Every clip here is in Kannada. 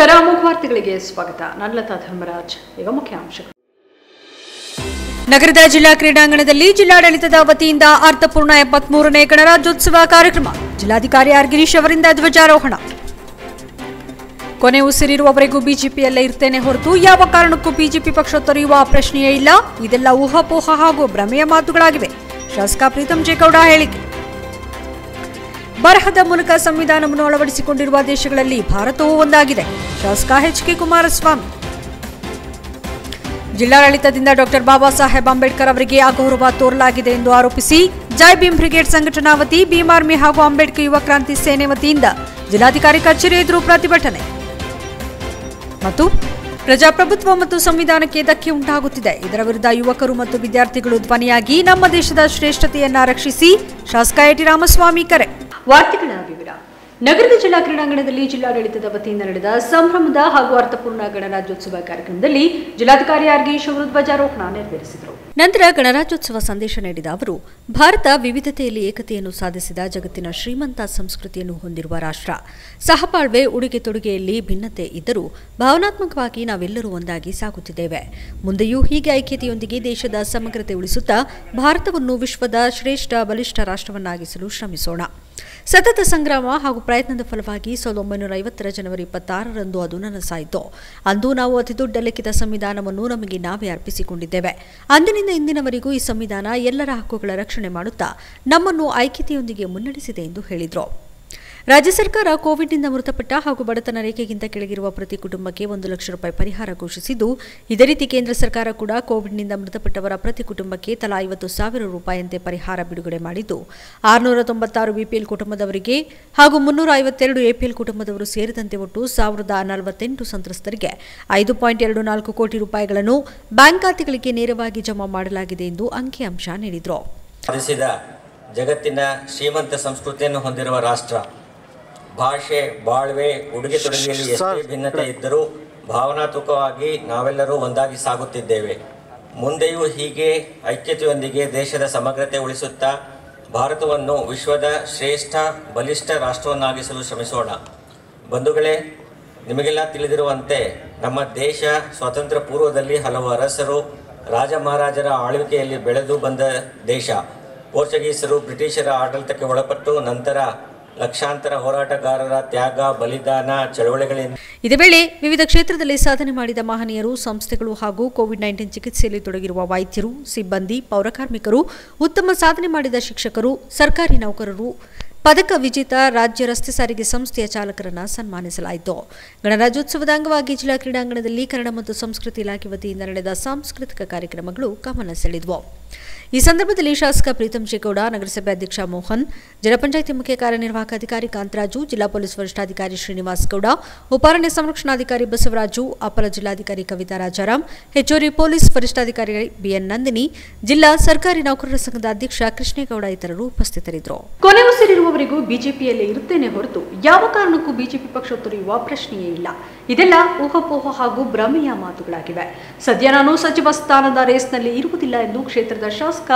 ನಮಸ್ಕಾರ ಮುಖವಾರ್ತೆಗಳಿಗೆ ವಾರ್ತೆಗಳಿಗೆ ಸ್ವಾಗತ ನಾನು ಲತಾ ಧರ್ಮರಾಜ್ ಈಗ ಮುಖ್ಯಾಂಶಗಳು ನಗರದ ಜಿಲ್ಲಾ ಕ್ರೀಡಾಂಗಣದಲ್ಲಿ ಜಿಲ್ಲಾಡಳಿತದ ವತಿಯಿಂದ ಅರ್ಥಪೂರ್ಣ ಎಪ್ಪತ್ಮೂರನೇ ಗಣರಾಜ್ಯೋತ್ಸವ ಕಾರ್ಯಕ್ರಮ. ಜಿಲ್ಲಾಧಿಕಾರಿ ಆರ್ ಗಿರೀಶ್ ಅವರಿಂದ ಧ್ವಜಾರೋಹಣ. ಕೊನೆ ಉಸಿರಿರುವವರೆಗೂ ಬಿಜೆಪಿಯಲ್ಲೇ ಇರ್ತೇನೆ ಹೊರತು ಯಾವ ಕಾರಣಕ್ಕೂ ಬಿಜೆಪಿ ಪಕ್ಷ ತೊರೆಯುವ ಪ್ರಶ್ನೆಯೇ ಇಲ್ಲ. ಇದೆಲ್ಲ ಊಹಾಪೋಹ ಹಾಗೂ ಭ್ರಮೆಯ ಮಾತುಗಳಾಗಿವೆ. ಶಾಸಕ ಪ್ರೀತಂ ಜೇಗೌಡ ಹೇಳಿಕೆ. ಬರಹದ ಮೂಲಕ ಸಂವಿಧಾನವನ್ನು ಅಳವಡಿಸಿಕೊಂಡಿರುವ ದೇಶಗಳಲ್ಲಿ ಭಾರತವೂ ಒಂದಾಗಿದೆ. ಶಾಸಕ ಎಚ್ ಕೆ ಕುಮಾರಸ್ವಾಮಿ. ಜಿಲ್ಲಾಡಳಿತದಿಂದ ಡಾಕ್ಟರ್ ಬಾಬಾ ಸಾಹೇಬ್ ಅಂಬೇಡ್ಕರ್ ಅವರಿಗೆ ಅಗೌರವ ತೋರಲಾಗಿದೆ ಎಂದು ಆರೋಪಿಸಿ ಜೈ ಭೀಮ್ ಬ್ರಿಗೇಡ್ ಸಂಘಟನಾ ವತಿ ಭೀಮ್ ಆರ್ಮಿ ಹಾಗೂ ಅಂಬೇಡ್ಕರ್ ಯುವ ಕ್ರಾಂತಿ ಸೇನೆ ವತಿಯಿಂದ ಜಿಲ್ಲಾಧಿಕಾರಿ ಕಚೇರಿ ಎದುರು ಪ್ರತಿಭಟನೆ. ಮತ್ತು ಪ್ರಜಾಪ್ರಭುತ್ವ ಮತ್ತು ಸಂವಿಧಾನಕ್ಕೆ ಧಕ್ಕೆ ಉಂಟಾಗುತ್ತಿದೆ. ಇದರ ವಿರುದ್ಧ ಯುವಕರು ಮತ್ತು ವಿದ್ಯಾರ್ಥಿಗಳು ಧ್ವನಿಯಾಗಿ ನಮ್ಮ ದೇಶದ ಶ್ರೇಷ್ಠತೆಯನ್ನ ರಕ್ಷಿಸಿ ಶಾಸಕ ಎಟಿ ರಾಮಸ್ವಾಮಿ ಕರೆ. ವಾರ್ತೆಗಳ ವಿವರ. ನಗರದ ಜಿಲ್ಲಾ ಕ್ರೀಡಾಂಗಣದಲ್ಲಿ ಜಿಲ್ಲಾಡಳಿತದ ವತಿಯಿಂದ ನಡೆದ ಸಂಭ್ರಮದ ಹಾಗೂ ಅರ್ಥಪೂರ್ಣ ಗಣರಾಜ್ಯೋತ್ಸವ ಕಾರ್ಯಕ್ರಮದಲ್ಲಿ ಜಿಲ್ಲಾಧಿಕಾರಿ ಆರ್ ಗಿರೀಶ್ ಅವರು ಧ್ವಜಾರೋಹಣ ನೆರವೇರಿಸಿದರು. ನಂತರ ಗಣರಾಜ್ಯೋತ್ಸವ ಸಂದೇಶ ನೀಡಿದ ಅವರು, ಭಾರತ ವಿವಿಧತೆಯಲ್ಲಿ ಏಕತೆಯನ್ನು ಸಾಧಿಸಿದ ಜಗತ್ತಿನ ಶ್ರೀಮಂತ ಸಂಸ್ಕೃತಿಯನ್ನು ಹೊಂದಿರುವ ರಾಷ್ಟ್ರ. ಸಹಬಾಳ್ವೆ ಉಡುಗೆ ತೊಡುಗೆಯಲ್ಲಿ ಭಿನ್ನತೆ ಇದ್ದರೂ ಭಾವನಾತ್ಮಕವಾಗಿ ನಾವೆಲ್ಲರೂ ಒಂದಾಗಿ ಸಾಗುತ್ತಿದ್ದೇವೆ. ಮುಂದೆಯೂ ಹೀಗೆ ಐಕ್ಯತೆಯೊಂದಿಗೆ ದೇಶದ ಸಮಗ್ರತೆ ಉಳಿಸುತ್ತಾ ಭಾರತವನ್ನು ವಿಶ್ವದ ಶ್ರೇಷ್ಠ, ಬಲಿಷ್ಠ ರಾಷ್ಟ್ರವನ್ನಾಗಿಸಲು ಶ್ರಮಿಸೋಣ. ಸತತ ಸಂಗ್ರಾಮ ಹಾಗೂ ಪ್ರಯತ್ನದ ಫಲವಾಗಿ ಸಾವಿರದ ಒಂಬೈನೂರ ಐವತ್ತರ ಜನವರಿ ಇಪ್ಪತ್ತಾರರಂದು ಅದು ನನಸಾಯಿತು. ಅಂದು ನಾವು ಅತಿದೊಡ್ಡ ಲಿಖಿತ ಸಂವಿಧಾನವನ್ನು ನಮಗೆ ನಾವೇ ಅರ್ಪಿಸಿಕೊಂಡಿದ್ದೇವೆ. ಅಂದಿನಿಂದ ಇಂದಿನವರೆಗೂ ಈ ಸಂವಿಧಾನ ಎಲ್ಲರ ಹಕ್ಕುಗಳ ರಕ್ಷಣೆ ಮಾಡುತ್ತಾ ನಮ್ಮನ್ನು ಐಕ್ಯತೆಯೊಂದಿಗೆ ಮುನ್ನಡೆಸಿದೆ ಎಂದು ಹೇಳಿದರು. ರಾಜ್ಯ ಸರ್ಕಾರ ಕೋವಿಡ್ನಿಂದ ಮೃತಪಟ್ಟ ಹಾಗೂ ಬಡತನ ರೇಖೆಗಿಂತ ಕೆಳಗಿರುವ ಪ್ರತಿ ಕುಟುಂಬಕ್ಕೆ ಒಂದು ಲಕ್ಷ ರೂಪಾಯಿ ಪರಿಹಾರ ಘೋಷಿಸಿದ್ದು, ಇದೇ ರೀತಿ ಕೇಂದ್ರ ಸರ್ಕಾರ ಕೂಡ ಕೋವಿಡ್ನಿಂದ ಮೃತಪಟ್ಟವರ ಪ್ರತಿ ಕುಟುಂಬಕ್ಕೆ ತಲಾ ಐವತ್ತು ಸಾವಿರ ರೂಪಾಯಿಯಂತೆ ಪರಿಹಾರ ಬಿಡುಗಡೆ ಮಾಡಿದ್ದು, ಆರುನೂರ ತೊಂಬತ್ತಾರು ಬಿಪಿಎಲ್ ಕುಟುಂಬದವರಿಗೆ ಹಾಗೂ ಮುನ್ನೂರ ಐವತ್ತೆರಡು ಎಪಿಎಲ್ ಕುಟುಂಬದವರು ಸೇರಿದಂತೆ ಒಟ್ಟು ಸಾವಿರದ ನಲವತ್ತೆಂಟು ಸಂತ್ರಸ್ತರಿಗೆ ಐದು ಪಾಯಿಂಟ್ ಎರಡು ನಾಲ್ಕು ಕೋಟಿ ರೂಪಾಯಿಗಳನ್ನು ಬ್ಯಾಂಕ್ ಖಾತೆಗಳಿಗೆ ನೇರವಾಗಿ ಜಮಾ ಮಾಡಲಾಗಿದೆ ಎಂದು ಅಂಕಿಅಂಶ ನೀಡಿದರು. ಜಗತ್ತಿನ ಶ್ರೀಮಂತ ಸಂಸ್ಕೃತಿಯನ್ನು ಹೊಂದಿರುವ ರಾಷ್ಟ್ರ ಭಾಷೆ ಬಾಳ್ವೆ ಉಡುಗೆ ತೊಡುಗೆಯಲ್ಲಿ ಎಷ್ಟೇ ಭಿನ್ನತೆ ಇದ್ದರೂ ಭಾವನಾತ್ಮಕವಾಗಿ ನಾವೆಲ್ಲರೂ ಒಂದಾಗಿ ಸಾಗುತ್ತಿದ್ದೇವೆ. ಮುಂದೆಯೂ ಹೀಗೆ ಐಕ್ಯತೆಯೊಂದಿಗೆ ದೇಶದ ಸಮಗ್ರತೆ ಉಳಿಸುತ್ತಾ ಭಾರತವನ್ನು ವಿಶ್ವದ ಶ್ರೇಷ್ಠ ಬಲಿಷ್ಠ ರಾಷ್ಟ್ರವನ್ನಾಗಿಸಲು ಶ್ರಮಿಸೋಣ. ಬಂಧುಗಳೇ ನಿಮಗೆಲ್ಲ ತಿಳಿದಿರುವಂತೆ ನಮ್ಮ ದೇಶ ಸ್ವಾತಂತ್ರ್ಯ ಪೂರ್ವದಲ್ಲಿ ಹಲವು ಅರಸರು ರಾಜ ಮಹಾರಾಜರ ಆಳ್ವಿಕೆಯಲ್ಲಿ ಬೆಳೆದು ಬಂದ ದೇಶ. ಪೋರ್ಚುಗೀಸರು ಬ್ರಿಟಿಷರ ಆಡಳಿತಕ್ಕೆ ಒಳಪಟ್ಟು ನಂತರ ಲಕ್ಷಾಂತರ ಹೋರಾಟಗಾರರ ತ್ಯಾಗ, ಬಲಿದಾನ, ಚಳವಳಿಗಳಿಂದ ಇದೇ ವೇಳೆ ವಿವಿಧ ಕ್ಷೇತ್ರದಲ್ಲಿ ಸಾಧನೆ ಮಾಡಿದ ಮಹನೀಯರು, ಸಂಸ್ಥೆಗಳು ಹಾಗೂ ಕೋವಿಡ್ ನೈನ್ಟೀನ್ ಚಿಕಿತ್ಸೆಯಲ್ಲಿ ತೊಡಗಿರುವ ವೈದ್ಯರು, ಸಿಬ್ಬಂದಿ ಪೌರಕಾರ್ಮಿಕರು ಉತ್ತಮ ಸಾಧನೆ ಮಾಡಿದ ಶಿಕ್ಷಕರು, ಸರ್ಕಾರಿ ನೌಕರರು, ಪದಕ ವಿಜೇತ ರಾಜ್ಯ ರಸ್ತೆ ಸಾರಿಗೆ ಸಂಸ್ಥೆಯ ಚಾಲಕರನ್ನ ಸನ್ಮಾನಿಸಲಾಯಿತು. ಗಣರಾಜ್ಯೋತ್ಸವದ ಅಂಗವಾಗಿ ಜಿಲ್ಲಾ ಕ್ರೀಡಾಂಗಣದಲ್ಲಿ ಕನ್ನಡ ಮತ್ತು ಸಂಸ್ಕೃತಿ ಇಲಾಖೆ ವತಿಯಿಂದ ನಡೆದ ಸಾಂಸ್ಕೃತಿಕ ಕಾರ್ಯಕ್ರಮಗಳು ಗಮನ ಸೆಳೆದವು. ಈ ಸಂದರ್ಭದಲ್ಲಿ ಶಾಸಕ ಪ್ರೀತಂ ಶೇಗೌಡ ನಗರಸಭೆ ಅಧ್ಯಕ್ಷ ಮೋಹನ್ ಜಿಲ್ಲಾ ಪಂಚಾಯಿತಿ ಮುಖ್ಯ ಕಾರ್ಯನಿರ್ವಾಹಕ ಅಧಿಕಾರಿ ಕಾಂತರಾಜು, ಜಿಲ್ಲಾ ಪೊಲೀಸ್ ವರಿಷ್ಠಾಧಿಕಾರಿ ಶ್ರೀನಿವಾಸ್ ಗೌಡ, ಉಪಾರಣ್ಯ ಸಂರಕ್ಷಣಾಧಿಕಾರಿ ಬಸವರಾಜು, ಅಪರ ಜಿಲ್ಲಾಧಿಕಾರಿ ಕವಿತಾ ರಾಜಾರಾಮ್ ಹೆಚ್ಚುವರಿ ಪೊಲೀಸ್ ವರಿಷ್ಠಾಧಿಕಾರಿ ಬಿಎನ್ ನಂದಿನಿ, ಜಿಲ್ಲಾ ಸರ್ಕಾರಿ ನೌಕರರ ಸಂಘದ ಅಧ್ಯಕ್ಷ ಕೃಷ್ಣೇಗೌಡ ಇತರರು ಉಪಸ್ಥಿತರಿದ್ದರು. ಕೊನೆ ಉಸಿರಿರುವವರಿಗೂ ಬಿಜೆಪಿಯಲ್ಲೇ ಇರುತ್ತೇನೆ ಹೊರತು ಯಾವ ಕಾರಣಕ್ಕೂ ಬಿಜೆಪಿ ಪಕ್ಷ ತೊರೆಯುವ ಪ್ರಶ್ನೆಯೇ ಇಲ್ಲ. ಇದೆಲ್ಲ ಊಹಾಪೋಹ ಹಾಗೂ ಭ್ರಮೆಯ ಮಾತುಗಳಾಗಿವೆ. ಸದ್ಯ ನಾನು ಸಚಿವ ಸ್ಥಾನದ ರೇಸ್ನಲ್ಲಿ ಇರುವುದಿಲ್ಲ ಎಂದು ಕ್ಷೇತ್ರದ ಶಾಸಕ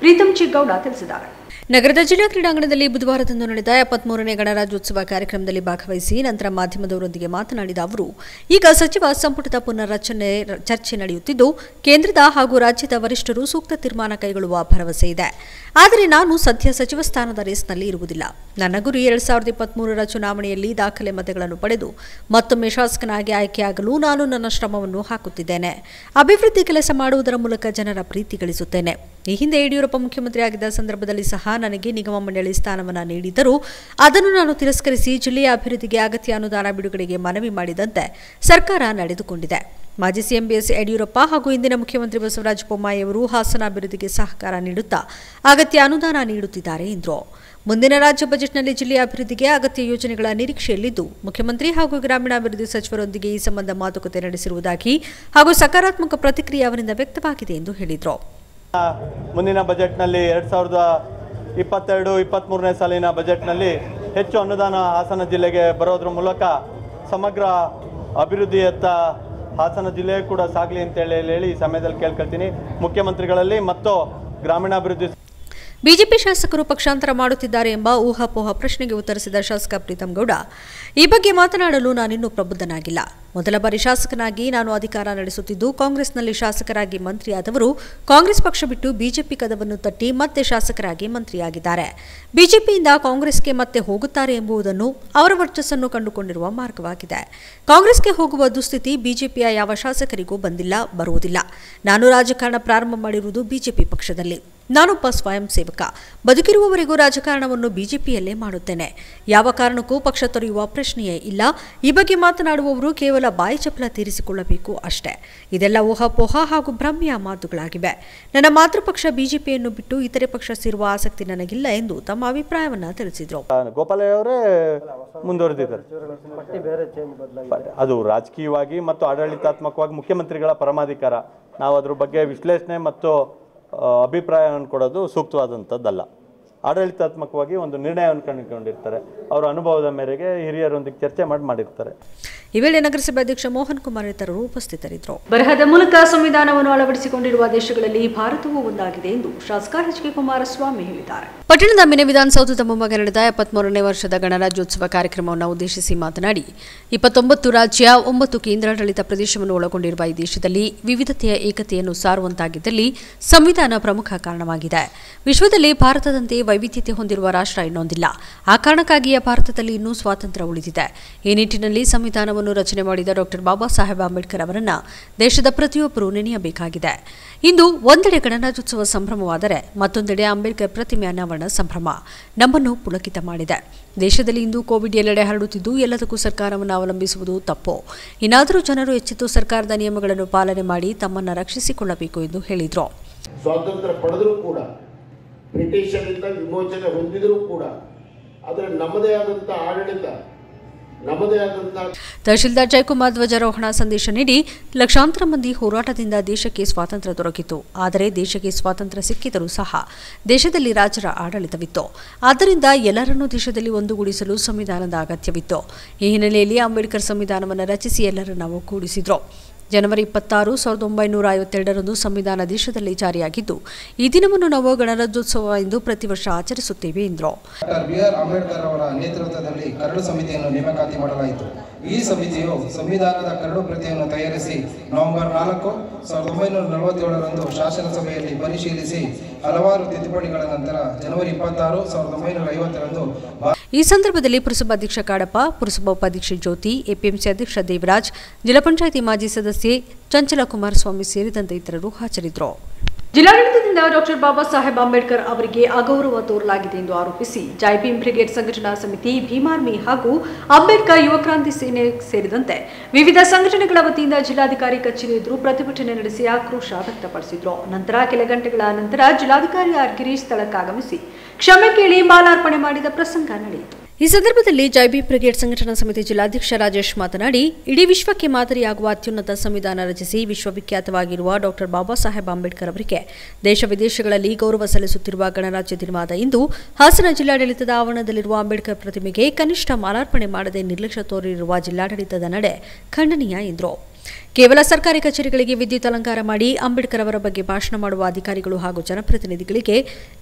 ಪ್ರೀತಂ ಚಿಗ್ಗೌಡ ತಿಳಿಸಿದ್ದಾರೆ. ನಗರದ ಜಿಲ್ಲಾ ಕ್ರೀಡಾಂಗಣದಲ್ಲಿ ಬುಧವಾರದಂದು ನಡೆದ ಎಪ್ಪತ್ಮೂರನೇ ಗಣರಾಜ್ಯೋತ್ಸವ ಕಾರ್ಯಕ್ರಮದಲ್ಲಿ ಭಾಗವಹಿಸಿ ನಂತರ ಮಾಧ್ಯಮದವರೊಂದಿಗೆ ಮಾತನಾಡಿದ ಅವರು, ಈಗ ಸಚಿವ ಸಂಪುಟದ ಪುನರ್ರಚನೆ ಚರ್ಚೆ ನಡೆಯುತ್ತಿದ್ದು, ಕೇಂದ್ರದ ಹಾಗೂ ರಾಜ್ಯದ ವರಿಷ್ಠರು ಸೂಕ್ತ ತೀರ್ಮಾನ ಕೈಗೊಳ್ಳುವ ಭರವಸೆ ಇದೆ. ಆದರೆ ನಾನು ಸದ್ಯ ಸಚಿವ ಸ್ಥಾನದ ರೇಸ್ನಲ್ಲಿ ಇರುವುದಿಲ್ಲ. ನನ್ನ ಗುರಿ ಎರಡ್ ಸಾವಿರದ ಇಪ್ಪತ್ಮೂರರ ಚುನಾವಣೆಯಲ್ಲಿ ದಾಖಲೆ ಮತಗಳನ್ನು ಪಡೆದು, ಮತ್ತೊಮ್ಮೆ ಶಾಸಕನಾಗಿ ಆಯ್ಕೆಯಾಗಲು ನಾನು ನನ್ನ ಶ್ರಮವನ್ನು ಹಾಕುತ್ತಿದ್ದೇನೆ. ಅಭಿವೃದ್ಧಿ ಕೆಲಸ ಮಾಡುವುದರ ಮೂಲಕ ಜನರ ಪ್ರೀತಿ ಗಳಿಸುತ್ತೇನೆ. ಈ ಹಿಂದೆ ಯಡಿಯೂರಪ್ಪ ಮುಖ್ಯಮಂತ್ರಿಯಾಗಿದ್ದ ಸಂದರ್ಭದಲ್ಲಿ ಸಹ ನನಗೆ ನಿಗಮ ಮಂಡಳಿ ಸ್ಥಾನವನ್ನು ನೀಡಿದ್ದರು. ಅದನ್ನು ನಾನು ತಿರಸ್ಕರಿಸಿ ಜಿಲ್ಲೆಯ ಅಭಿವೃದ್ಧಿಗೆ ಅಗತ್ಯ ಅನುದಾನ ಬಿಡುಗಡೆಗೆ ಮನವಿ ಮಾಡಿದಂತೆ ಸರ್ಕಾರ ನಡೆದುಕೊಂಡಿದೆ. ಮಾಜಿ ಸಿಎಂ ಬಿಎಸ್ ಯಡಿಯೂರಪ್ಪ ಹಾಗೂ ಇಂದಿನ ಮುಖ್ಯಮಂತ್ರಿ ಬಸವರಾಜ ಬೊಮ್ಮಾಯಿ ಅವರು ಹಾಸನ ಅಭಿವೃದ್ಧಿಗೆ ಸಹಕಾರ ನೀಡುತ್ತಾ ಅಗತ್ಯ ಅನುದಾನ ನೀಡುತ್ತಿದ್ದಾರೆ ಎಂದರು. ಮುಂದಿನ ರಾಜ್ಯ ಬಜೆಟ್ನಲ್ಲಿ ಜಿಲ್ಲೆಯ ಅಭಿವೃದ್ಧಿಗೆ ಅಗತ್ಯ ಯೋಜನೆಗಳ ನಿರೀಕ್ಷೆಯಲ್ಲಿದ್ದು, ಮುಖ್ಯಮಂತ್ರಿ ಹಾಗೂ ಗ್ರಾಮೀಣಾಭಿವೃದ್ಧಿ ಸಚಿವರೊಂದಿಗೆ ಈ ಸಂಬಂಧ ಮಾತುಕತೆ ನಡೆಸಿರುವುದಾಗಿ ಹಾಗೂ ಸಕಾರಾತ್ಮಕ ಪ್ರತಿಕ್ರಿಯೆ ಅವರಿಂದ ವ್ಯಕ್ತವಾಗಿದೆ ಎಂದು ಹೇಳಿದರು. ಮುಂದಿನ ಬಜೆಟ್ನಲ್ಲಿ ಎರಡು ಸಾವಿರದ ಇಪ್ಪತ್ತೆರಡು ಇಪ್ಪತ್ತ್ಮೂರನೇ ಸಾಲಿನ ಬಜೆಟ್ನಲ್ಲಿ ಹೆಚ್ಚು ಅನುದಾನ ಹಾಸನ ಜಿಲ್ಲೆಗೆ ಬರೋದ್ರ ಮೂಲಕ ಸಮಗ್ರ ಅಭಿವೃದ್ಧಿಯತ್ತ ಹಾಸನ ಜಿಲ್ಲೆ ಕೂಡ ಸಾಗಲಿ ಅಂತೇಳಿ ಹೇಳಿ ಈ ಸಮಯದಲ್ಲಿ ಕೇಳ್ಕೊಳ್ತೀನಿ. ಮುಖ್ಯಮಂತ್ರಿಗಳಲ್ಲಿ ಮತ್ತು ಗ್ರಾಮೀಣಾಭಿವೃದ್ಧಿ ಬಿಜೆಪಿ ಶಾಸಕರು ಪಕ್ಷಾಂತರ ಮಾಡುತ್ತಿದ್ದಾರೆ ಎಂಬ ಊಹಾಪೋಹ ಪ್ರಶ್ನೆಗೆ ಉತ್ತರಿಸಿದ ಶಾಸಕ ಪ್ರೀತಂ ಗೌಡ, ಈ ಬಗ್ಗೆ ಮಾತನಾಡಲು ನಾನಿನ್ನೂ ಪ್ರಬುದ್ಧನಾಗಿಲ್ಲ. ಮೊದಲ ಬಾರಿ ಶಾಸಕನಾಗಿ ನಾನು ಅಧಿಕಾರ ನಡೆಸುತ್ತಿದ್ದು ಕಾಂಗ್ರೆಸ್ನಲ್ಲಿ ಶಾಸಕರಾಗಿ ಮಂತ್ರಿಯಾದವರು ಕಾಂಗ್ರೆಸ್ ಪಕ್ಷ ಬಿಟ್ಟು ಬಿಜೆಪಿ ಕದವನ್ನು ತಟ್ಟಿ ಮತ್ತೆ ಶಾಸಕರಾಗಿ ಮಂತ್ರಿಯಾಗಿದ್ದಾರೆ. ಬಿಜೆಪಿಯಿಂದ ಕಾಂಗ್ರೆಸ್ಗೆ ಮತ್ತೆ ಹೋಗುತ್ತಾರೆ ಎಂಬುದನ್ನು ಅವರ ವರ್ಚಸ್ಸನ್ನು ಕಂಡುಕೊಂಡಿರುವ ಮಾರ್ಗವಾಗಿದೆ. ಕಾಂಗ್ರೆಸ್ಗೆ ಹೋಗುವ ದುಸ್ಥಿತಿ ಬಿಜೆಪಿಯ ಯಾವ ಶಾಸಕರಿಗೂ ಬಂದಿಲ್ಲ, ಬರುವುದಿಲ್ಲ. ನಾನು ರಾಜಕಾರಣ ಪ್ರಾರಂಭ ಮಾಡಿರುವುದು ಬಿಜೆಪಿ ಪಕ್ಷದಲ್ಲಿ. ನಾನೊಬ್ಬ ಸ್ವಯಂ ಸೇವಕ. ಬದುಕಿರುವವರೆಗೂ ರಾಜಕಾರಣವನ್ನು ಬಿಜೆಪಿಯಲ್ಲೇ ಮಾಡುತ್ತೇನೆ. ಯಾವ ಕಾರಣಕ್ಕೂ ಪಕ್ಷ ತೊರೆಯುವ ಪ್ರಶ್ನೆಯೇ ಇಲ್ಲ. ಈ ಬಗ್ಗೆ ಮಾತನಾಡುವವರು ಕೇವಲ ಬಾಯಿ ಚಪ್ಪಲ ತೀರಿಸಿಕೊಳ್ಳಬೇಕು ಅಷ್ಟೇ. ಇದೆಲ್ಲ ಊಹಾಪೋಹ ಹಾಗೂ ಭ್ರಮೆಯ ಮಾತುಗಳಾಗಿವೆ. ನನ್ನ ಮಾತೃಪಕ್ಷ ಬಿಜೆಪಿಯನ್ನು ಬಿಟ್ಟು ಇತರೆ ಪಕ್ಷ ಸೇರುವ ಆಸಕ್ತಿ ನನಗಿಲ್ಲ ಎಂದು ತಮ್ಮ ಅಭಿಪ್ರಾಯವನ್ನು ತಿಳಿಸಿದರು. ಗೋಪಾಲಯ್ಯ ಅವರೇ ಮುಂದುವರೆದಿದ್ದಾರೆ. ಅದು ರಾಜಕೀಯವಾಗಿ ಮತ್ತು ಆಡಳಿತಾತ್ಮಕವಾಗಿ ಮುಖ್ಯಮಂತ್ರಿಗಳ ಪರಮಾಧಿಕಾರ. ನಾವು ಅದ್ರ ಬಗ್ಗೆ ವಿಶ್ಲೇಷಣೆ ಮತ್ತು ಅಭಿಪ್ರಾಯವನ್ನು ಕೊಡೋದು ಸೂಕ್ತವಾದಂಥದ್ದಲ್ಲ. ಆಡಳಿತಾತ್ಮಕವಾಗಿ ಒಂದು ನಿರ್ಣಯವನ್ನು ಕಂಡುಕೊಂಡಿರ್ತಾರೆ. ಅವರ ಅನುಭವದ ಮೇರೆಗೆ ಹಿರಿಯರೊಂದಿಗೆ ಚರ್ಚೆ ಮಾಡಿ ಮಾಡಿರ್ತಾರೆ. ಈ ವೇಳೆ ನಗರಸಭೆ ಅಧ್ಯಕ್ಷ ಮೋಹನ್ ಕುಮಾರ್ ಇತರರು ಉಪಸ್ಥಿತರಿದ್ದರು. ಬರಹದ ಮೂಲಕ ಸಂವಿಧಾನವನ್ನು ಅಳವಡಿಸಿಕೊಂಡಿರುವ ದೇಶಗಳಲ್ಲಿ ಭಾರತವೂ ಒಂದಾಗಿದೆ ಎಂದು ಶಾಸಕ ಎಚ್ ಕೆ ಕುಮಾರಸ್ವಾಮಿ ಹೇಳಿದ್ದಾರೆ. ಪಟ್ಟಣದ ಮಿನಿ ವಿಧಾನಸೌಧದ ಮುಂಭಾಗ ನಡೆದ ಎಪ್ಪತ್ಮೂರನೇ ವರ್ಷದ ಗಣರಾಜ್ಯೋತ್ಸವ ಕಾರ್ಯಕ್ರಮವನ್ನು ಉದ್ದೇಶಿಸಿ ಮಾತನಾಡಿ ಇಪ್ಪತ್ತೊಂಬತ್ತು ರಾಜ್ಯ ಒಂಬತ್ತು ಕೇಂದ್ರಾಡಳಿತ ಪ್ರದೇಶವನ್ನು ಒಳಗೊಂಡಿರುವ ಈ ದೇಶದಲ್ಲಿ ವಿವಿಧತೆಯ ಏಕತೆಯನ್ನು ಸಾರುವಂತಾಗಿದ್ದಲ್ಲಿ ಸಂವಿಧಾನ ಪ್ರಮುಖ ಕಾರಣವಾಗಿದೆ. ವಿಶ್ವದಲ್ಲಿ ಭಾರತದಂತೆ ವೈವಿಧ್ಯತೆ ಹೊಂದಿರುವ ರಾಷ್ಟ್ರ ಇನ್ನೊಂದಿಲ್ಲ. ಆ ಕಾರಣಕ್ಕಾಗಿಯೇ ಭಾರತದಲ್ಲಿ ಇನ್ನೂ ಸ್ವಾತಂತ್ರ್ಯ ಉಳಿದಿದೆ. ಈ ನಿಟ್ಟಿನಲ್ಲಿ ಸಂವಿಧಾನವನ್ನು ರಚನೆ ಮಾಡಿದ ಡಾಕ್ಟರ್ ಬಾಬಾ ಸಾಹೇಬ್ ಅಂಬೇಡ್ಕರ್ ಅವರನ್ನು ದೇಶದ ಪ್ರತಿಯೊಬ್ಬರೂ ನೆನೆಯಬೇಕಾಗಿದೆ. ಇಂದು ಒಂದೆಡೆ ಗಣರಾಜ್ಯೋತ್ಸವ ಸಂಭ್ರಮವಾದರೆ ಮತ್ತೊಂದೆಡೆ ಅಂಬೇಡ್ಕರ್ ಪ್ರತಿಮೆ ಅನಾವರಣ ಸಂಭ್ರಮ. ನಮ್ಮನ್ನು ಪುಳಕಿತ ಮಾಡಿದೆ. ದೇಶದಲ್ಲಿ ಇಂದು ಕೋವಿಡ್ ಎಲ್ಲೆಡೆ ಹರಡುತ್ತಿದ್ದು ಎಲ್ಲದಕ್ಕೂ ಸರ್ಕಾರವನ್ನು ಅವಲಂಬಿಸುವುದು ತಪ್ಪು. ಇನ್ನಾದರೂ ಜನರು ಎಚ್ಚೆತ್ತು ಸರ್ಕಾರದ ನಿಯಮಗಳನ್ನು ಪಾಲನೆ ಮಾಡಿ ತಮ್ಮನ್ನು ರಕ್ಷಿಸಿಕೊಳ್ಳಬೇಕು ಎಂದು ಹೇಳಿದರು. ಸ್ವಾತಂತ್ರ್ಯ ಪಡೆದರೂ ಕೂಡ ಬ್ರಿಟಿಷರಿಂದ ವಿಮೋಚನೆ ಹೊಂದಿದರೂ ಕೂಡ, ಆದರೆ ನಮ್ಮದೇ ಆದಂಥ ಆಡಳಿತ ತಹಶೀಲ್ದಾರ್ ಜಯಕುಮಾರ್ ಧ್ವಜಾರೋಹಣ ಸಂದೇಶ ನೀಡಿ ಲಕ್ಷಾಂತರ ಮಂದಿ ಹೋರಾಟದಿಂದ ದೇಶಕ್ಕೆ ಸ್ವಾತಂತ್ರ್ಯ ದೊರಕಿತು. ಆದರೆ ದೇಶಕ್ಕೆ ಸ್ವಾತಂತ್ರ್ಯ ಸಿಕ್ಕಿದರೂ ಸಹ ದೇಶದಲ್ಲಿ ರಾಜರ ಆಡಳಿತವಿತ್ತು. ಆದ್ದರಿಂದ ಎಲ್ಲರನ್ನೂ ದೇಶದಲ್ಲಿ ಒಂದುಗೂಡಿಸಲು ಸಂವಿಧಾನದ ಅಗತ್ಯವಿತ್ತು. ಈ ಹಿನ್ನೆಲೆಯಲ್ಲಿ ಅಂಬೇಡ್ಕರ್ ಸಂವಿಧಾನವನ್ನು ರಚಿಸಿ ಎಲ್ಲರನ್ನ ಒಗ್ಗೂಡಿಸಿದ್ರು. ಜನವರಿ ಇಪ್ಪತ್ತಾರು, ಸಾವಿರದ ಒಂಬೈನೂರ ಐವತ್ತೆರಡರಂದು ಸಂವಿಧಾನ ದೇಶದಲ್ಲಿ ಜಾರಿಯಾಗಿದ್ದು, ಈ ದಿನವನ್ನು ನಾವು ಗಣರಾಜ್ಯೋತ್ಸವ ಎಂದು ಪ್ರತಿ ವರ್ಷ ಆಚರಿಸುತ್ತೇವೆ ಎಂದರು. ಬಿ ಆರ್ ಅಂಬೇಡ್ಕರ್ ಅವರ ನೇತೃತ್ವದಲ್ಲಿ ಕರಡು ಸಮಿತಿಯನ್ನು ನೇಮಕಾತಿ ಮಾಡಲಾಯಿತು. ಈ ಸಮಿತಿಯು ಸಂವಿಧಾನದ ಕರಡು ಪ್ರತಿಯನ್ನು ತಯಾರಿಸಿ ನವೆಂಬರ್ ನಾಲ್ಕು ಸಾವಿರದ ಒಂಬೈನೂರ ನಲವತ್ತೇಳರಂದು ಶಾಸನಸಭೆಯಲ್ಲಿ ಪರಿಶೀಲಿಸಿ ಹಲವಾರು ತಿದ್ದುಪಡಿಗಳ ನಂತರ ಜನವರಿ ಇಪ್ಪತ್ತಾರು ಸಾವಿರದ ಒಂಬೈನೂರ ಐವತ್ತರಂದು ಈ ಸಂದರ್ಭದಲ್ಲಿ ಪುರಸಭಾಧ್ಯಕ್ಷ ಕಾಡಪ್ಪ, ಪುರಸಭಾ ಉಪಾಧ್ಯಕ್ಷೆ ಜ್ಯೋತಿ, ಎಪಿಎಂಸಿ ಅಧ್ಯಕ್ಷ ದೇವರಾಜ್, ಜಿಲ್ಲಾ ಪಂಚಾಯಿತಿ ಮಾಜಿ ಸದಸ್ಯೆ ಚಂಚಲ ಕುಮಾರಸ್ವಾಮಿ ಸೇರಿದಂತೆ ಇತರರು ಹಾಜರಿದ್ದರು. ಜಿಲ್ಲಾಡಳಿತದಿಂದ ಡಾಕ್ಟರ್ ಬಾಬಾ ಸಾಹೇಬ್ ಅಂಬೇಡ್ಕರ್ ಅವರಿಗೆ ಅಗೌರವ ತೋರಲಾಗಿದೆ ಎಂದು ಆರೋಪಿಸಿ ಜೈ ಭೀಮ್ ಬ್ರಿಗೇಡ್ ಸಂಘಟನಾ ಸಮಿತಿ ಭೀಮಾರ್ಮಿ ಹಾಗೂ ಅಂಬೇಡ್ಕರ್ ಯುವ ಕ್ರಾಂತಿ ಸೇನೆ ಸೇರಿದಂತೆ ವಿವಿಧ ಸಂಘಟನೆಗಳ ವತಿಯಿಂದ ಜಿಲ್ಲಾಧಿಕಾರಿ ಕಚೇರಿ ಎದುರು ಪ್ರತಿಭಟನೆ ನಡೆಸಿ ಆಕ್ರೋಶ ವ್ಯಕ್ತಪಡಿಸಿದ್ರು. ನಂತರ ಕೆಲ ಗಂಟೆಗಳ ನಂತರ ಜಿಲ್ಲಾಧಿಕಾರಿ ಆರ್ ಗಿರೀಶ್ ಸ್ಥಳಕ್ಕಾಗಮಿಸಿ ಕ್ಷಮೆ ಕೇಳಿ ಮಾಲಾರ್ಪಣೆ ಮಾಡಿದ ಪ್ರಸಂಗ ನಡೆಯಿತು. ಈ ಸಂದರ್ಭದಲ್ಲಿ ಜೈಬಿ ಬ್ರಿಗೇಡ್ ಸಂಘಟನಾ ಸಮಿತಿ ಜಿಲ್ಲಾಧ್ಯಕ್ಷ ರಾಜೇಶ್ ಮಾತನಾಡಿ, ಇಡೀ ವಿಶ್ವಕ್ಕೆ ಮಾದರಿಯಾಗುವ ಅತ್ಯುನ್ನತ ಸಂವಿಧಾನ ರಚಿಸಿ ವಿಶ್ವವಿಖ್ಯಾತವಾಗಿರುವ ಡಾಕ್ಟರ್ ಬಾಬಾ ಸಾಹೇಬ್ ಅಂಬೇಡ್ಕರ್ ಅವರಿಗೆ ದೇಶ ವಿದೇಶಗಳಲ್ಲಿ ಗೌರವ ಸಲ್ಲಿಸುತ್ತಿರುವ ಗಣರಾಜ್ಯ ದಿನವಾದ ಇಂದು ಹಾಸನ ಜಿಲ್ಲಾಡಳಿತದ ಆವರಣದಲ್ಲಿರುವ ಅಂಬೇಡ್ಕರ್ ಪ್ರತಿಮೆಗೆ ಕನಿಷ್ಠ ಮಾಲಾರ್ಪಣೆ ಮಾಡದೆ ನಿರ್ಲಕ್ಷ್ಯ ತೋರಿರುವ ಜಿಲ್ಲಾಡಳಿತದ ನಡೆ ಖಂಡನೀಯ ಎಂದರು. ಕೇವಲ ಸರ್ಕಾರಿ ಕಚೇರಿಗಳಿಗೆ ವಿದ್ಯುತ್ ಅಲಂಕಾರ ಮಾಡಿ ಅಂಬೇಡ್ಕರ್ ಅವರ ಬಗ್ಗೆ ಭಾಷಣ ಮಾಡುವ ಅಧಿಕಾರಿಗಳು ಹಾಗೂ ಜನಪ್ರತಿನಿಧಿಗಳಿಗೆ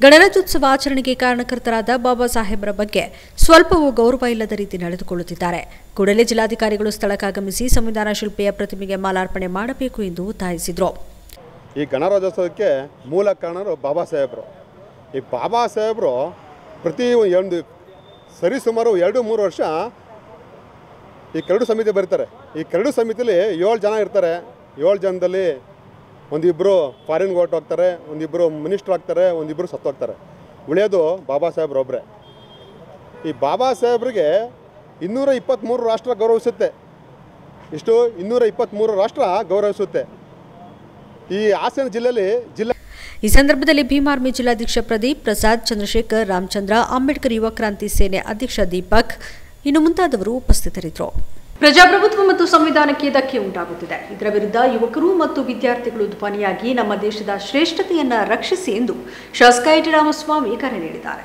ಗಣರಾಜ್ಯೋತ್ಸವ ಆಚರಣೆಗೆ ಕಾರಣಕರ್ತರಾದ ಬಾಬಾ ಸಾಹೇಬರ ಬಗ್ಗೆ ಸ್ವಲ್ಪವೂ ಗೌರವ ಇಲ್ಲದ ರೀತಿ ನಡೆದುಕೊಳ್ಳುತ್ತಿದ್ದಾರೆ. ಕೂಡಲೇ ಜಿಲ್ಲಾಧಿಕಾರಿಗಳು ಸ್ಥಳಕ್ಕಾಗಮಿಸಿ ಸಂವಿಧಾನ ಶಿಲ್ಪಿಯ ಪ್ರತಿಮೆಗೆ ಮಾಲಾರ್ಪಣೆ ಮಾಡಬೇಕು ಎಂದು ಒತ್ತಾಯಿಸಿದರು. ಈ ಗಣರಾಜ್ಯೋತ್ಸವಕ್ಕೆ ಮೂಲ ಕಾರಣರು ಬಾಬಾ ಸಾಹೇಬರು. ಈ ಬಾಬಾ ಸಾಹೇಬರು ಪ್ರತಿ ಒಂದು ಸರಿಸುಮಾರು ಎರಡು ಮೂರು ವರ್ಷ ಈ ಕರಡು ಸಮಿತಿ ಬರೀತಾರೆ. ಈ ಕರಡು ಸಮಿತಿಲಿ ಏಳು ಜನ ಇರ್ತಾರೆ. ಏಳು ಜನದಲ್ಲಿ ಒಂದಿಬ್ಬರು ಫಾರಿನ್ ಗೋಟ್ ಹೋಗ್ತಾರೆ ಒಂದಿಬ್ಬರು ಮಿನಿಸ್ಟ್ರ್ ಆಗ್ತಾರೆ ಒಂದಿಬ್ಬರು ಸತ್ತು ಹೋಗ್ತಾರೆ. ಉಳಿಯೋದು ಬಾಬಾ ಸಾಹೇಬ್ರು ಒಬ್ಬರೇ ಈ ಬಾಬಾ ಸಾಹೇಬ್ರಿಗೆ ಇನ್ನೂರ ಇಪ್ಪತ್ತ್ಮೂರು ರಾಷ್ಟ್ರ ಗೌರವಿಸುತ್ತೆ. ಇಷ್ಟು ಇನ್ನೂರ ಇಪ್ಪತ್ತ್ಮೂರು ರಾಷ್ಟ್ರ ಗೌರವಿಸುತ್ತೆ. ಈ ಹಾಸನ ಜಿಲ್ಲೆಯಲ್ಲಿ ಜಿಲ್ಲಾ ಈ ಸಂದರ್ಭದಲ್ಲಿ ಭೀಮಾರ್ಮಿ ಜಿಲ್ಲಾಧ್ಯಕ್ಷ ಪ್ರದೀಪ್ ಪ್ರಸಾದ್, ಚಂದ್ರಶೇಖರ್ ರಾಮಚಂದ್ರ, ಅಂಬೇಡ್ಕರ್ ಯುವ ಕ್ರಾಂತಿ ಸೇನೆ ಅಧ್ಯಕ್ಷ ದೀಪಕ್ ಇನ್ನು ಮುಂತಾದವರು ಉಪಸ್ಥಿತರಿದ್ದರು. ಪ್ರಜಾಪ್ರಭುತ್ವ ಮತ್ತು ಸಂವಿಧಾನಕ್ಕೆ ಧಕ್ಕೆ ಉಂಟಾಗುತ್ತಿದೆ. ಇದರ ವಿರುದ್ಧ ಯುವಕರು ಮತ್ತು ವಿದ್ಯಾರ್ಥಿಗಳು ಧ್ವನಿಯಾಗಿ ನಮ್ಮ ದೇಶದ ಶ್ರೇಷ್ಠತೆಯನ್ನ ರಕ್ಷಿಸಿ ಎಂದು ಶಾಸಕ ಎಟಿ ರಾಮಸ್ವಾಮಿ ಕರೆ ನೀಡಿದ್ದಾರೆ.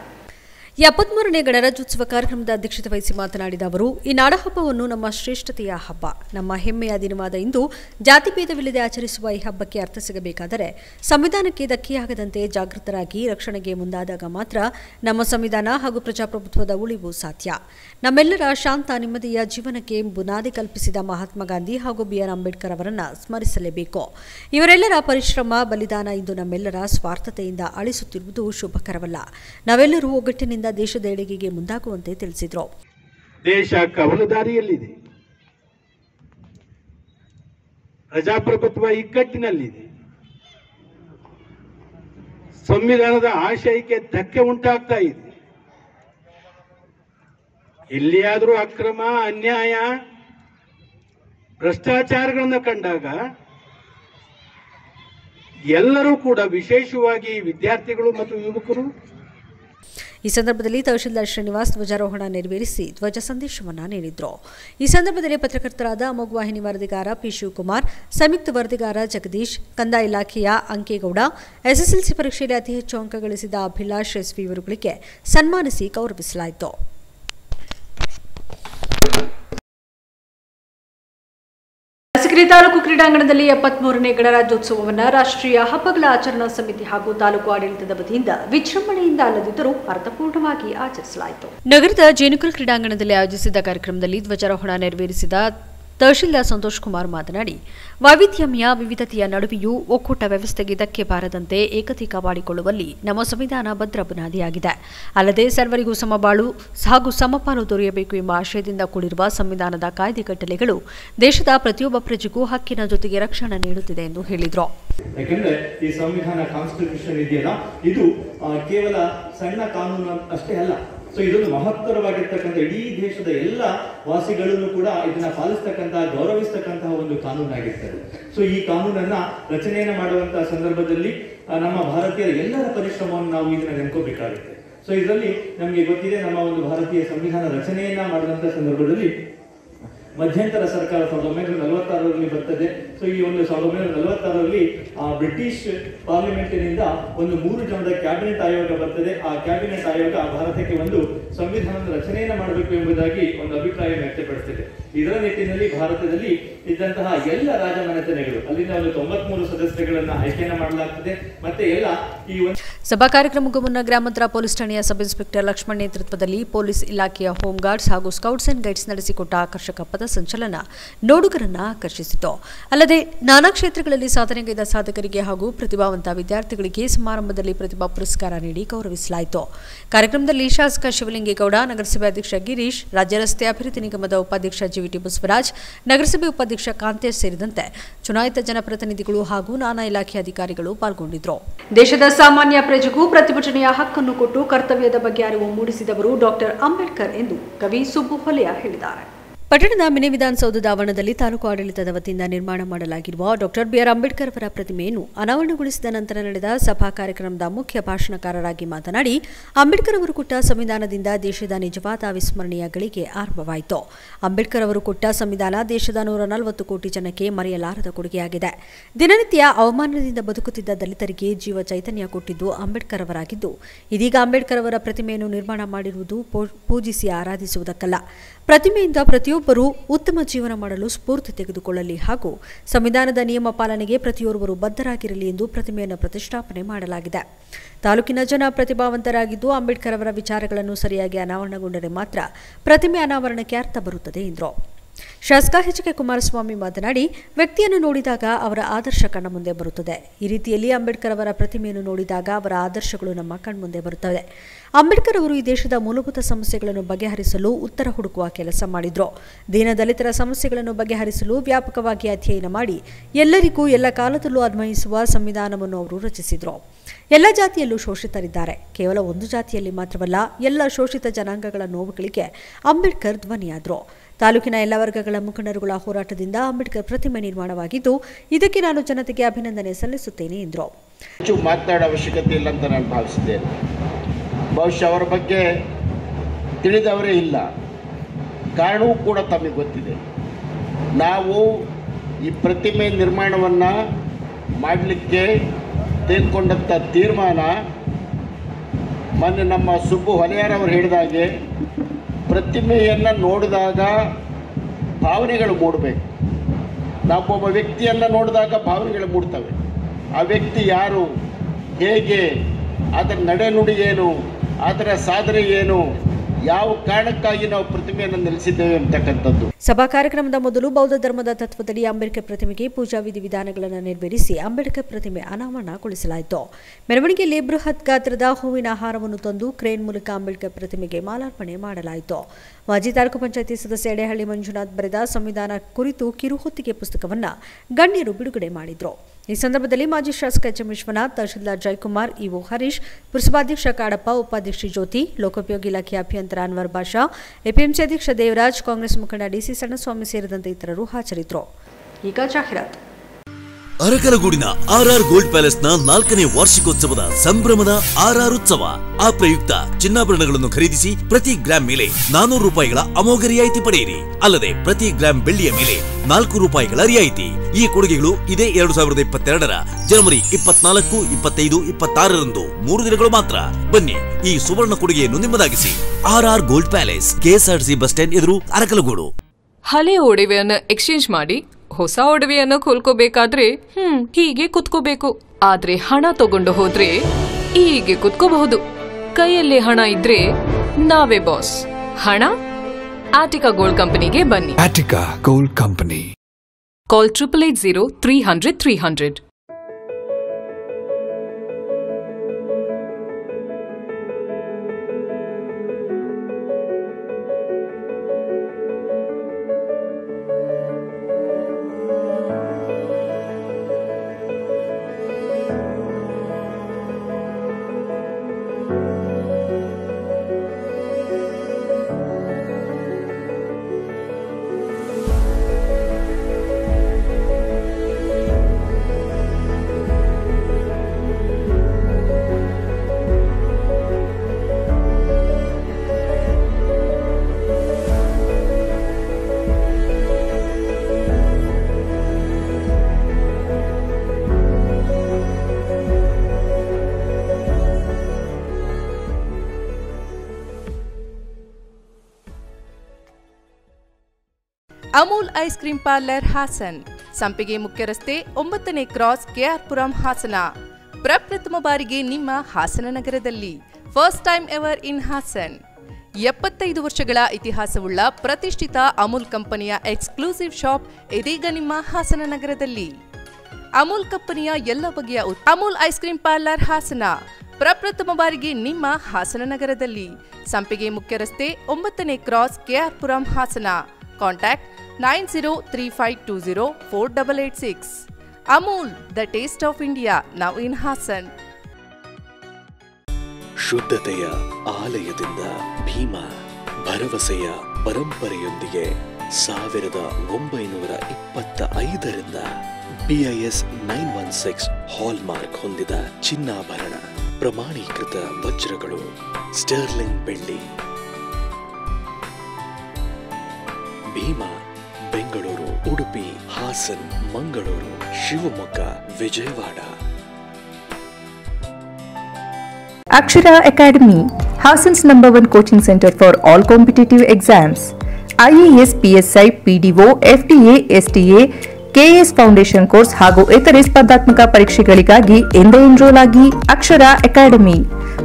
ಎಪ್ಪತ್ಮೂರನೇ ಗಣರಾಜ್ಯೋತ್ಸವ ಕಾರ್ಯಕ್ರಮದ ಅಧ್ಯಕ್ಷತೆ ವಹಿಸಿ ಮಾತನಾಡಿದ ಅವರು ಈ ನಾಡಹಬ್ಬವನ್ನು ನಮ್ಮ ಶ್ರೇಷ್ಠತೆಯ ಹಬ್ಬ ನಮ್ಮ ಹೆಮ್ಮೆಯ ದಿನವಾದ ಇಂದು ಜಾತಿಭೇದವಿಲ್ಲದೆ ಆಚರಿಸುವ ಈ ಹಬ್ಬಕ್ಕೆ ಅರ್ಥ ಸಿಗಬೇಕಾದರೆ ಸಂವಿಧಾನಕ್ಕೆ ಧಕ್ಕೆಯಾಗದಂತೆ ಜಾಗೃತರಾಗಿ ರಕ್ಷಣೆಗೆ ಮುಂದಾದಾಗ ಮಾತ್ರ ನಮ್ಮ ಸಂವಿಧಾನ ಹಾಗೂ ಪ್ರಜಾಪ್ರಭುತ್ವದ ಉಳಿವು ಸಾಧ್ಯ. ನಮ್ಮೆಲ್ಲರ ಶಾಂತ ನೆಮ್ಮದಿಯ ಜೀವನಕ್ಕೆ ಬುನಾದಿ ಕಲ್ಪಿಸಿದ ಮಹಾತ್ಮ ಗಾಂಧಿ ಹಾಗೂ ಬಿಆರ್ ಅಂಬೇಡ್ಕರ್ ಅವರನ್ನ ಸ್ಮರಿಸಲೇಬೇಕು. ಇವರೆಲ್ಲರ ಪರಿಶ್ರಮ, ಬಲಿದಾನ ಇಂದು ನಮ್ಮೆಲ್ಲರ ಸ್ವಾರ್ಥತೆಯಿಂದ ಅಳಿಸುತ್ತಿರುವುದು ಶುಭಕರವಲ್ಲ. ನಾವೆಲ್ಲರೂ ಒಗ್ಗಟ್ಟಿನಿಂದ ದೇಶದ ಏಳಿಗೆಗೆ ಮುಂದಾಗುವಂತೆ ತಿಳಿಸಿದರು. ದೇಶ ಕವಲುದಾರಿಯಲ್ಲಿದೆ ಪ್ರಜಾಪ್ರಭುತ್ವ ಇಕ್ಕಟ್ಟಿನಲ್ಲಿದೆ. ಸಂವಿಧಾನದ ಆಶಯಕ್ಕೆ ಧಕ್ಕೆ ಉಂಟಾಗ್ತಾ ಇದೆ. ಎಲ್ಲಿಯಾದರೂ ಅಕ್ರಮ, ಅನ್ಯಾಯ, ಭ್ರಷ್ಟಾಚಾರಗಳನ್ನು ಕಂಡಾಗ ಎಲ್ಲರೂ ಕೂಡ ವಿಶೇಷವಾಗಿ ವಿದ್ಯಾರ್ಥಿಗಳು ಮತ್ತು ಯುವಕರು ಈ ಸಂದರ್ಭದಲ್ಲಿ ತಹಶೀಲ್ದಾರ್ ಶ್ರೀನಿವಾಸ್ ಧ್ವಜಾರೋಹಣ ನೆರವೇರಿಸಿ ಧ್ವಜ ಸಂದೇಶವನ್ನ ನೀಡಿದ್ರು. ಈ ಸಂದರ್ಭದಲ್ಲಿ ಪತ್ರಕರ್ತರಾದ ವಾಹಿನಿ ವರದಿಗಾರ ಪಿ ಶಿವಕುಮಾರ್, ಸಂಯುಕ್ತ ವರದಿಗಾರ ಜಗದೀಶ್, ಕಂದಾಯ ಇಲಾಖೆಯ ಅಂಕೇಗೌಡ, ಎಸ್ಎಸ್ಎಲ್ಸಿ ಪರೀಕ್ಷೆಯಲ್ಲಿ ಅತಿ ಹೆಚ್ಚು ಅಂಕ ಗಳಿಸಿದ ಅಭಿಲಾಷ್ ಎಸ್ವಿ ಇವರುಗಳಿಗೆ ಸನ್ಮಾನಿಸಿ ಗೌರವಿಸಲಾಯಿತು. ಅರಸಕೆರೆ ತಾಲೂಕು ಕ್ರೀಡಾಂಗಣದಲ್ಲಿ ಎಪ್ಪತ್ಮೂರನೇ ಗಣರಾಜ್ಯೋತ್ಸವವನ್ನು ರಾಷ್ಟ್ರೀಯ ಹಬ್ಬಗಳ ಆಚರಣಾ ಸಮಿತಿ ಹಾಗೂ ತಾಲೂಕು ಆಡಳಿತದ ವತಿಯಿಂದ ವಿಜೃಂಭಣೆಯಿಂದ ಅಲ್ಲದಿದ್ದರೂ ಅರ್ಥಪೂರ್ಣವಾಗಿ ಆಚರಿಸಲಾಯಿತು. ನಗರದ ಜೇನುಕಲ್ ಕ್ರೀಡಾಂಗಣದಲ್ಲಿ ಆಯೋಜಿಸಿದ್ದ ಕಾರ್ಯಕ್ರಮದಲ್ಲಿ ಧ್ವಜಾರೋಹಣ ನೆರವೇರಿಸಿದ ತಹಶೀಲ್ದಾರ್ ಸಂತೋಷ್ ಕುಮಾರ್ ಮಾತನಾಡಿ, ವೈವಿಧ್ಯಮಯ ವಿವಿಧತೆಯ ನಡುವೆಯೂ ಒಕ್ಕೂಟ ವ್ಯವಸ್ಥೆಗೆ ಧಕ್ಕೆ ಬಾರದಂತೆ ಏಕತೆ ಕಾಪಾಡಿಕೊಳ್ಳುವಲ್ಲಿ ನಮ್ಮ ಸಂವಿಧಾನ ಭದ್ರ ಬುನಾದಿಯಾಗಿದೆ. ಅಲ್ಲದೆ ಸರ್ವರಿಗೂ ಸಮಬಾಳು ಹಾಗೂ ಸಮಪಾಲು ದೊರೆಯಬೇಕು ಎಂಬ ಆಶಯದಿಂದ ಕೂಡಿರುವ ಸಂವಿಧಾನದ ಕಾಯ್ದೆ ಕಟ್ಟಲೆಗಳು ದೇಶದ ಪ್ರತಿಯೊಬ್ಬ ಪ್ರಜೆಗೂ ಹಕ್ಕಿನ ಜೊತೆಗೆ ರಕ್ಷಣೆ ನೀಡುತ್ತಿದೆ ಎಂದು ಹೇಳಿದರು. ಯಾಕೆಂದ್ರೆ ಈ ಸಂವಿಧಾನ ಕಾನ್ಸ್ಟಿಟ್ಯೂಷನ್ ಇದೆಯಲ್ಲ, ಇದು ಕೇವಲ ಸಣ್ಣ ಕಾನೂನು ಅಷ್ಟೇ ಅಲ್ಲ ಸೊ ಇದೊಂದು ಮಹತ್ತರವಾಗಿರ್ತಕ್ಕಂಥ ಇಡೀ ದೇಶದ ಎಲ್ಲ ವಾಸಿಗಳನ್ನು ಕೂಡ ಇದನ್ನ ಪಾಲಿಸ್ತಕ್ಕಂತಹ ಗೌರವಿಸ್ತಕ್ಕಂತಹ ಒಂದು ಕಾನೂನಾಗಿರ್ತದೆ. ಸೊ ಈ ಕಾನೂನನ್ನ ರಚನೆಯನ್ನ ಮಾಡುವಂತಹ ಸಂದರ್ಭದಲ್ಲಿ ನಮ್ಮ ಭಾರತೀಯರ ಎಲ್ಲರ ಪರಿಶ್ರಮವನ್ನು ನಾವು ಇದನ್ನ ನೆನ್ಕೋಬೇಕಾಗುತ್ತೆ. ಸೊ ಇದರಲ್ಲಿ ನಮಗೆ ಗೊತ್ತಿದೆ, ನಮ್ಮ ಒಂದು ಭಾರತೀಯ ಸಂವಿಧಾನ ರಚನೆಯನ್ನ ಮಾಡಿದಂತಹ ಸಂದರ್ಭದಲ್ಲಿ ಮಧ್ಯಂತರ ಸರ್ಕಾರ ಸಾವಿರದ ಒಂಬೈನೂರ ನಲವತ್ತಾರರಲ್ಲಿ ಬರ್ತದೆ. ಸೊ ಈ ಒಂದು ಸಾವಿರದ ಒಂಬೈನೂರ ನಲವತ್ತಾರರಲ್ಲಿ, ಆ ಬ್ರಿಟಿಷ್ ಪಾರ್ಲಿಮೆಂಟಿನಿಂದ ಒಂದು ಮೂರು ಜನದ ಕ್ಯಾಬಿನೆಟ್ ಆಯೋಗ ಬರ್ತದೆ. ಆ ಕ್ಯಾಬಿನೆಟ್ ಆಯೋಗ ಭಾರತಕ್ಕೆ ಒಂದು ಸಂವಿಧಾನದ ರಚನೆಯನ್ನು ಮಾಡಬೇಕು ಎಂಬುದಾಗಿ ಒಂದು ಅಭಿಪ್ರಾಯ ವ್ಯಕ್ತಪಡಿಸಿದೆ ಇದರ ನಿಟ್ಟಿನಲ್ಲಿ ಭಾರತದಲ್ಲಿ ಇದ್ದಂತಹ ಎಲ್ಲ ರಾಜಮನೆತನಗಳು, ಅಲ್ಲಿಂದ ಒಂದು ತೊಂಬತ್ಮೂರು ಸದಸ್ಯಗಳನ್ನ ಆಯ್ಕೆಯನ್ನ ಮಾಡಲಾಗ್ತದೆ. ಮತ್ತೆ ಎಲ್ಲ ಈ ಒಂದು ಸಭಾ ಕಾರ್ಯಕ್ರಮಕ್ಕೂ ಮುನ್ನ ಗ್ರಾಮಾಂತರ ಪೊಲೀಸ್ ಠಾಣೆಯ ಸಬ್ ಇನ್ಸ್ಪೆಕ್ಟರ್ ಲಕ್ಷ್ಮಣ್ ನೇತೃತ್ವದಲ್ಲಿ ಪೊಲೀಸ್ ಇಲಾಖೆಯ ಹೋಮ್ ಗಾರ್ಡ್ಸ್ ಹಾಗೂ ಸ್ಕೌಟ್ಸ್ ಅಂಡ್ ಗೈಡ್ಸ್ ನಡೆಸಿಕೊಟ್ಟ ಆಕರ್ಷಕ ಪಥಸಂಚಲನ ನೋಡುಗರನ್ನ ಆಕರ್ಷಿಸಿತು. ಅಲ್ಲದೆ ನಾನಾ ಕ್ಷೇತ್ರಗಳಲ್ಲಿ ಸಾಧನೆಗೈದ ಸಾಧಕರಿಗೆ ಹಾಗೂ ಪ್ರತಿಭಾವಂತ ವಿದ್ಯಾರ್ಥಿಗಳಿಗೆ ಸಮಾರಂಭದಲ್ಲಿ ಪ್ರತಿಭಾ ಪುರಸ್ಕಾರ ನೀಡಿ ಗೌರವಿಸಲಾಯಿತು. ಕಾರ್ಯಕ್ರಮದಲ್ಲಿ ಶಾಸಕ ಶಿವಲಿಂಗೇಗೌಡ, ನಗರಸಭೆ ಅಧ್ಯಕ್ಷ ಗಿರೀಶ್, ರಾಜ್ಯ ರಸ್ತೆ ಅಭಿವೃದ್ಧಿ ನಿಗಮದ ಉಪಾಧ್ಯಕ್ಷ ಜಿವಿಟಿ ಬಸವರಾಜ್ ನಗರಸಭೆ ಉಪಾಧ್ಯಕ್ಷ ಕಾಂತೇಶ್ ಸೇರಿದಂತೆ ಚುನಾಯಿತ ಜನಪ್ರತಿನಿಧಿಗಳು ಹಾಗೂ ನಾನಾ ಇಲಾಖೆ ಅಧಿಕಾರಿಗಳು ಪಾಲ್ಗೊಂಡಿದ್ದರು ದೇಶದ ಸಾಮಾನ್ಯ ಪ್ರಜೆಗೂ ಪ್ರತಿಭಟನೆಯ ಹಕ್ಕನ್ನು ಕೊಟ್ಟು ಕರ್ತವ್ಯದ ಬಗ್ಗೆ ಅರಿವು ಮೂಡಿಸಿದವರು ಡಾಕ್ಟರ್ ಅಂಬೇಡ್ಕರ್ ಎಂದು ಕವಿ ಸುಬ್ಬು ಹೊಲೆಯ ಹೇಳಿದ್ದಾರೆ. ಪಟ್ಟಣದ ಮಿನಿ ವಿಧಾನಸೌಧದ ಆವರಣದಲ್ಲಿ ತಾಲೂಕು ಆಡಳಿತದ ವತಿಯಿಂದ ನಿರ್ಮಾಣ ಮಾಡಲಾಗಿರುವ ಡಾಕ್ಟರ್ ಬಿಆರ್ ಅಂಬೇಡ್ಕರ್ ಅವರ ಪ್ರತಿಮೆಯನ್ನು ಅನಾವರಣಗೊಳಿಸಿದ ನಂತರ ನಡೆದ ಸಭಾ ಕಾರ್ಯಕ್ರಮದ ಮುಖ್ಯ ಭಾಷಣಕಾರರಾಗಿ ಮಾತನಾಡಿ, ಅಂಬೇಡ್ಕರ್ ಅವರು ಕೊಟ್ಟ ಸಂವಿಧಾನದಿಂದ ದೇಶದ ನಿಜವಾದ ಅವಿಸ್ಮರಣೀಯ ಗಳಿಗೆ ಆರಂಭವಾಯಿತು. ಅಂಬೇಡ್ಕರ್ ಅವರು ಕೊಟ್ಟ ಸಂವಿಧಾನ ದೇಶದ ನೂರ ನಲವತ್ತು ಕೋಟಿ ಜನಕ್ಕೆ ಮರೆಯಲಾರದ ಕೊಡುಗೆಯಾಗಿದೆ. ದಿನನಿತ್ಯ ಅವಮಾನದಿಂದ ಬದುಕುತ್ತಿದ್ದ ದಲಿತರಿಗೆ ಜೀವ ಚೈತನ್ಯ ಕೊಟ್ಟಿದ್ದು ಅಂಬೇಡ್ಕರ್ ಅವರಾಗಿದ್ದು. ಇದೀಗ ಅಂಬೇಡ್ಕರ್ ಅವರ ಪ್ರತಿಮೆಯನ್ನು ನಿರ್ಮಾಣ ಮಾಡಿರುವುದು ಪೂಜಿಸಿ ಆರಾಧಿಸುವುದಕ್ಕಲ್ಲ. ಪ್ರತಿಮೆಯಿಂದ ಪ್ರತಿಯೊಬ್ಬರೂ ಉತ್ತಮ ಜೀವನ ಮಾಡಲು ಸ್ಫೂರ್ತಿ ತೆಗೆದುಕೊಳ್ಳಲಿ ಹಾಗೂ ಸಂವಿಧಾನದ ನಿಯಮ ಪಾಲನೆಗೆ ಪ್ರತಿಯೊರ್ವರು ಬದ್ಧರಾಗಿರಲಿ ಎಂದು ಪ್ರತಿಮೆಯನ್ನು ಪ್ರತಿಷ್ಠಾಪನೆ ಮಾಡಲಾಗಿದೆ. ತಾಲೂಕಿನ ಜನ ಪ್ರತಿಭಾವಂತರಾಗಿದ್ದು ಅಂಬೇಡ್ಕರ್ ಅವರ ವಿಚಾರಗಳನ್ನು ಸರಿಯಾಗಿ ಅನಾವರಣಗೊಂಡರೆ ಮಾತ್ರ ಪ್ರತಿಮೆ ಅನಾವರಣಕ್ಕೆ ಅರ್ಥ ಬರುತ್ತದೆ ಎಂದರು. ಶಾಸಕ ಎಚ್ ಕೆ ಕುಮಾರಸ್ವಾಮಿ ಮಾತನಾಡಿ, ವ್ಯಕ್ತಿಯನ್ನು ನೋಡಿದಾಗ ಅವರ ಆದರ್ಶ ಕಣ್ಣ ಮುಂದೆ ಬರುತ್ತದೆ. ಈ ರೀತಿಯಲ್ಲಿ ಅಂಬೇಡ್ಕರ್ ಅವರ ಪ್ರತಿಮೆಯನ್ನು ನೋಡಿದಾಗ ಅವರ ಆದರ್ಶಗಳು ನಮ್ಮ ಕಣ್ಮುಂದೆ ಬರುತ್ತವೆ. ಅಂಬೇಡ್ಕರ್ ಅವರು ಈ ದೇಶದ ಮೂಲಭೂತ ಸಮಸ್ಯೆಗಳನ್ನು ಬಗೆಹರಿಸಲು ಉತ್ತರ ಹುಡುಕುವ ಕೆಲಸ ಮಾಡಿದ್ರು. ದೀನದಲಿತರ ಸಮಸ್ಯೆಗಳನ್ನು ಬಗೆಹರಿಸಲು ವ್ಯಾಪಕವಾಗಿ ಅಧ್ಯಯನ ಮಾಡಿ, ಎಲ್ಲರಿಗೂ ಎಲ್ಲ ಕಾಲದಲ್ಲೂ ಅನ್ವಯಿಸುವ ಸಂವಿಧಾನವನ್ನು ಅವರು ರಚಿಸಿದ್ರು. ಎಲ್ಲ ಜಾತಿಯಲ್ಲೂ ಶೋಷಿತರಿದ್ದಾರೆ. ಕೇವಲ ಒಂದು ಜಾತಿಯಲ್ಲಿ ಮಾತ್ರವಲ್ಲ, ಎಲ್ಲ ಶೋಷಿತ ಜನಾಂಗಗಳ ನೋವುಗಳಿಗೆ ಅಂಬೇಡ್ಕರ್ ಧ್ವನಿಯಾದರು. ತಾಲೂಕಿನ ಎಲ್ಲ ವರ್ಗಗಳ ಮುಖಂಡರುಗಳ ಹೋರಾಟದಿಂದ ಅಂಬೇಡ್ಕರ್ ಪ್ರತಿಮೆ ನಿರ್ಮಾಣವಾಗಿದ್ದು, ಇದಕ್ಕೆ ನಾನು ಜನತೆಗೆ ಅಭಿನಂದನೆ ಸಲ್ಲಿಸುತ್ತೇನೆ ಎಂದರು. ಹೆಚ್ಚು ಮಾತನಾಡೋ ಅವಶ್ಯಕತೆ ಇಲ್ಲ ಅಂತ ನಾನು ಭಾವಿಸಿದ್ದೇನೆ ಬಹುಶಃ ಅವರ ಬಗ್ಗೆ ತಿಳಿದವರೇ ಇಲ್ಲ. ಕಾರಣವೂ ಕೂಡ ತಮಗೆ ಗೊತ್ತಿದೆ. ನಾವು ಈ ಪ್ರತಿಮೆ ನಿರ್ಮಾಣವನ್ನು ಮಾಡಲಿಕ್ಕೆ ತೆಗೆದುಕೊಂಡಂಥ ತೀರ್ಮಾನ ಮೊನ್ನೆ ನಮ್ಮ ಸುಬ್ಬು ಹೊಲೆಯಾರವರು ಹೇಳಿದಾಗೆ ಪ್ರತಿಮೆಯನ್ನು ನೋಡಿದಾಗ ಭಾವನೆಗಳು ಮೂಡಬೇಕು. ನಾವೊಬ್ಬ ವ್ಯಕ್ತಿಯನ್ನು ನೋಡಿದಾಗ ಭಾವನೆಗಳು ಮೂಡ್ತವೆ. ಆ ವ್ಯಕ್ತಿ ಯಾರು? ಹೇಗೆ? ಅದರ ನಡೆನುಡಿ ಏನು? ಅದರ ಸಾಧನೆ ಏನು? ಯಾವ ಕಾರಣಕ್ಕಾಗಿ ನಾವು ಪ್ರತಿಮೆಯನ್ನು ನಿಲ್ಲಿಸಿದ್ದೇವೆ ಅಂತಕ್ಕಂಥದ್ದು? ಸಭಾ ಕಾರ್ಯಕ್ರಮದ ಮೊದಲು ಬೌದ್ಧ ಧರ್ಮದ ತತ್ವದಡಿ ಅಂಬೇಡ್ಕರ್ ಪ್ರತಿಮೆಗೆ ಪೂಜಾ ವಿಧಿವಿಧಾನಗಳನ್ನು ನೆರವೇರಿಸಿ ಅಂಬೇಡ್ಕರ್ ಪ್ರತಿಮೆ ಅನಾವರಣಗೊಳಿಸಲಾಯಿತು. ಮೆರವಣಿಗೆಯಲ್ಲಿ ಬೃಹತ್ ಗಾತ್ರದ ಹೂವಿನ ಆಹಾರವನ್ನು ತಂದು ಕ್ರೇನ್ ಮೂಲಕ ಅಂಬೇಡ್ಕರ್ ಪ್ರತಿಮೆಗೆ ಮಾಲಾರ್ಪಣೆ ಮಾಡಲಾಯಿತು. ಮಾಜಿ ತಾಲೂಕು ಪಂಚಾಯತಿ ಸದಸ್ಯ ಎಡೆಹಳ್ಳಿ ಮಂಜುನಾಥ್ ಬರೆದ ಸಂವಿಧಾನ ಕುರಿತು ಕಿರುಹೊತ್ತಿಗೆ ಪುಸ್ತಕವನ್ನು ಗಣ್ಯರು ಬಿಡುಗಡೆ ಮಾಡಿದ್ರು. ಈ ಸಂದರ್ಭದಲ್ಲಿ ಮಾಜಿ ಶಾಸಕ H M Vishwanath tahsildar Jayakumar, EO Harish, ಪುರಸಭಾಧ್ಯಕ್ಷ ಕಾಡಪ್ಪ, ಉಪಾಧ್ಯಕ್ಷ ಜ್ಯೋತಿ, ಲೋಕೋಪಯೋಗಿ ಇಲಾಖೆ ಅಭಿಯಂತರ ಅನ್ವರ್ ಬಾಷಾ ಎಪಿಎಂಸಿ ಅಧ್ಯಕ್ಷ ದೇವರಾಜ್, ಕಾಂಗ್ರೆಸ್ ಮುಖಂಡ ಡಿಸಿ ಸಣ್ಣಸ್ವಾಮಿ ಸೇರಿದಂತೆ ಇತರರು ಹಾಜರಿದ್ದರು ಈಗ ಜಾಹೀರಾತು. ಅರಕಲಗೂಡಿನ ಆರ್ ಆರ್ ಗೋಲ್ಡ್ ಪ್ಯಾಲೇಸ್ನ ನಾಲ್ಕನೇ ವಾರ್ಷಿಕೋತ್ಸವದ ಸಂಭ್ರಮದ ಆರ್ ಆರ್ ಉತ್ಸವ. ಆ ಪ್ರಯುಕ್ತ ಚಿನ್ನಾಭರಣಗಳನ್ನು ಖರೀದಿಸಿ ಪ್ರತಿ ಗ್ರಾಂ ಮೇಲೆ ನಾನೂರು ರೂಪಾಯಿಗಳ ಅಮೋಘ ರಿಯಾಯಿತಿ ಪಡೆಯಿರಿ. ಅಲ್ಲದೆ ಪ್ರತಿ ಗ್ರಾಂ ಬೆಳ್ಳಿಯ ಮೇಲೆ ನಾಲ್ಕು ರೂಪಾಯಿಗಳ ರಿಯಾಯಿತಿ. ಈ ಕೊಡುಗೆಗಳು ಇದೇ ಎರಡು ಸಾವಿರದ ಇಪ್ಪತ್ತೆರಡರ ಜನವರಿ ಇಪ್ಪತ್ನಾಲ್ಕು, ಇಪ್ಪತ್ತೈದು, ಇಪ್ಪತ್ತಾರರಂದು ಮೂರು ದಿನಗಳು ಮಾತ್ರ. ಬನ್ನಿ ಈ ಸುವರ್ಣ ಕೊಡುಗೆಯನ್ನು ನಿಮ್ಮದಾಗಿಸಿ. R gold palace KSRTC bus stand ಎದುರು ಅರಕಲಗೂಡು. ಹಳೆ ಒಡವೆಯನ್ನು ಎಕ್ಸ್ಚೇಂಜ್ ಮಾಡಿ ಹೊಸ ಒಡವೆಯನ್ನು ಕೊಲ್ಕೋಬೇಕಾದ್ರೆ ಹ್ಮ್ ಹೀಗೆ ಕುತ್ಕೋಬೇಕು. ಆದ್ರೆ ಹಣ ತಗೊಂಡು ಹೋದ್ರೆ ಹೀಗೆ ಕುತ್ಕೋಬಹುದು. ಕೈಯಲ್ಲಿ ಹಣ ಇದ್ರೆ ನಾವೇ ಬಾಸ್ ಹಣ? ಆಟಿಕಾ ಗೋಲ್ಡ್ ಕಂಪನಿಗೆ ಬನ್ನಿ. Attica gold company. Call triple eight zero three hundred three hundred ice cream parlour Hassan. Sampige ಮುಖ್ಯ ರಸ್ತೆ ಒಂಬತ್ತನೇ ಕ್ರಾಸ್ ಕೆಆರ್ಪುರಂ ಹಾಸನ. ಪ್ರಪ್ರಥಮ ಬಾರಿಗೆ ನಿಮ್ಮ ಹಾಸನ ನಗರದಲ್ಲಿ. First time ever in Hassan. ಎಪ್ಪತ್ತೈದು ವರ್ಷಗಳ ಇತಿಹಾಸವುಳ್ಳ ಪ್ರತಿಷ್ಠಿತ ಅಮೂಲ್ ಕಂಪನಿಯ ಎಕ್ಸ್ಕ್ಲೂಸಿವ್ ಶಾಪ್ ಇದೀಗ ನಿಮ್ಮ ಹಾಸನ ನಗರದಲ್ಲಿ. ಅಮೂಲ್ ಕಂಪನಿಯ ಎಲ್ಲ ಬಗೆಯ Amul ice cream parlour Hassan. ಪ್ರಪ್ರಥಮ ಬಾರಿಗೆ ನಿಮ್ಮ ಹಾಸನ ನಗರದಲ್ಲಿ. ಸಂಪಿಗೆ ಮುಖ್ಯ ರಸ್ತೆ ಒಂಬತ್ತನೇ cross KR Puram Hassan. Contact nine zero three five two zero four double eight six. Amul, the taste of India. Now in Hassan. ಶುದ್ಧತೆಯ ಆಲಯದಿಂದ ಭೀಮಾ, ಭರವಸೆಯ ಪರಂಪರೆಯೊಂದಿಗೆ ಸಾವಿರದ ಒಂಬೈನೂರ ಇಪ್ಪತ್ತ ಐದರಿಂದ BIS nine one six hallmark ಹೊಂದಿದ ಚಿನ್ನಾಭರಣ, ಪ್ರಮಾಣೀಕೃತ ವಜ್ರಗಳು, ಸ್ಟರ್ಲಿಂಗ್ ಬೆಳ್ಳಿ. Bhima Bengaluru Udupi Hassan Mangaluru Shivamogga Vijayawada Akshara Academy, Hassan's number one coaching center for all competitive exams. IAS, PSI, PDO, FDA, STA, KS foundation course ಹಾಗೂ ಇತರೆ ಸ್ಪರ್ಧಾತ್ಮಕ ಪರೀಕ್ಷೆಗಳಿಗಾಗಿ ಎಂದೇ ಎನ್ರೋಲ್ ಆಗಿ ಅಕ್ಷರ ಅಕಾಡೆಮಿ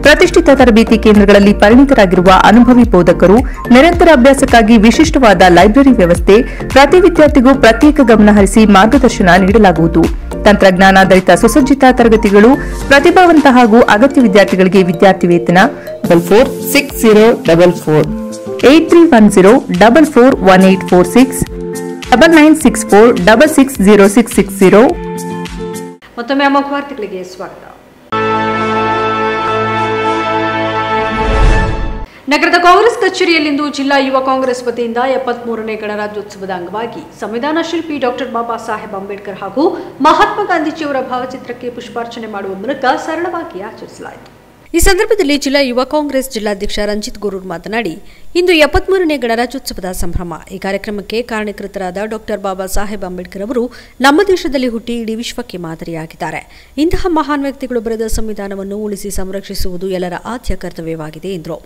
ಪ್ರತಿಷ್ಠಿತ ತರಬೇತಿ ಕೇಂದ್ರಗಳಲ್ಲಿ ಪರಿಣಿತರಾಗಿರುವ ಅನುಭವಿ ಬೋಧಕರು ನಿರಂತರ ಅಭ್ಯಾಸಕ್ಕಾಗಿ ವಿಶಿಷ್ಟವಾದ ಲೈಬ್ರರಿ ವ್ಯವಸ್ಥೆ ಪ್ರತಿ ವಿದ್ಯಾರ್ಥಿಗೂ ಪ್ರತ್ಯೇಕ ಗಮನಹರಿಸಿ ಮಾರ್ಗದರ್ಶನ ನೀಡಲಾಗುವುದು. ತಂತ್ರಜ್ಞಾನಾಧಾರಿತ ಸುಸಜ್ಜಿತ ತರಗತಿಗಳು ಪ್ರತಿಭಾವಂತ ಹಾಗೂ ಅಗತ್ಯ ವಿದ್ಯಾರ್ಥಿಗಳಿಗೆ ವಿದ್ಯಾರ್ಥಿ ವೇತನ double four six zero double four eight three one zero double four one eight four six. Double nine six four double six zero six six zero. ಮತ್ತೊಮ್ಮೆ ಅಮೋಘ ವಾರ್ತೆಗಳಿಗೆ ಸ್ವಾಗತ. ನಗರದ ಕಾಂಗ್ರೆಸ್ ಕಚೇರಿಯಲ್ಲಿಂದು ಜಿಲ್ಲಾ ಯುವ ಕಾಂಗ್ರೆಸ್ ವತಿಯಿಂದ ಎಪ್ಪತ್ಮೂರನೇ ಗಣರಾಜ್ಯೋತ್ಸವದ ಅಂಗವಾಗಿ ಸಂವಿಧಾನ ಶಿಲ್ಪಿ ಡಾಕ್ಟರ್ ಬಾಬಾ ಸಾಹೇಬ್ ಅಂಬೇಡ್ಕರ್ ಹಾಗೂ ಮಹಾತ್ಮ ಗಾಂಧೀಜಿಯವರ ಭಾವಚಿತ್ರಕ್ಕೆ ಪುಷ್ಪಾರ್ಚನೆ ಮಾಡುವ ಮೂಲಕ ಸರಳವಾಗಿ ಆಚರಿಸಲಾಯಿತು. ಈ ಸಂದರ್ಭದಲ್ಲಿ ಜಿಲ್ಲಾ ಯುವ ಕಾಂಗ್ರೆಸ್ ಜಿಲ್ಲಾಧ್ಯಕ್ಷ ರಂಜಿತ್ ಗುರೂರ್ ಮಾತನಾಡಿ ಇಂದು ಎಪ್ಪತ್ಮೂರನೇ ಗಣರಾಜ್ಯೋತ್ಸವದ ಸಂಭ್ರಮ. ಈ ಕಾರ್ಯಕ್ರಮಕ್ಕೆ ಕಾರಣೀಕೃತರಾದ ಡಾಕ್ಟರ್ ಬಾಬಾ ಸಾಹೇಬ್ ಅಂಬೇಡ್ಕರ್ ಅವರು ನಮ್ಮ ದೇಶದಲ್ಲಿ ಹುಟ್ಟಿ ಇಡೀ ವಿಶ್ವಕ್ಕೆ ಮಾದರಿಯಾಗಿದ್ದಾರೆ. ಇಂತಹ ಮಹಾನ್ ವ್ಯಕ್ತಿಗಳು ಬರೆದ ಸಂವಿಧಾನವನ್ನು ಉಳಿಸಿ ಸಂರಕ್ಷಿಸುವುದು ಎಲ್ಲರ ಆದ್ಯ ಕರ್ತವ್ಯವಾಗಿದೆ ಎಂದರು.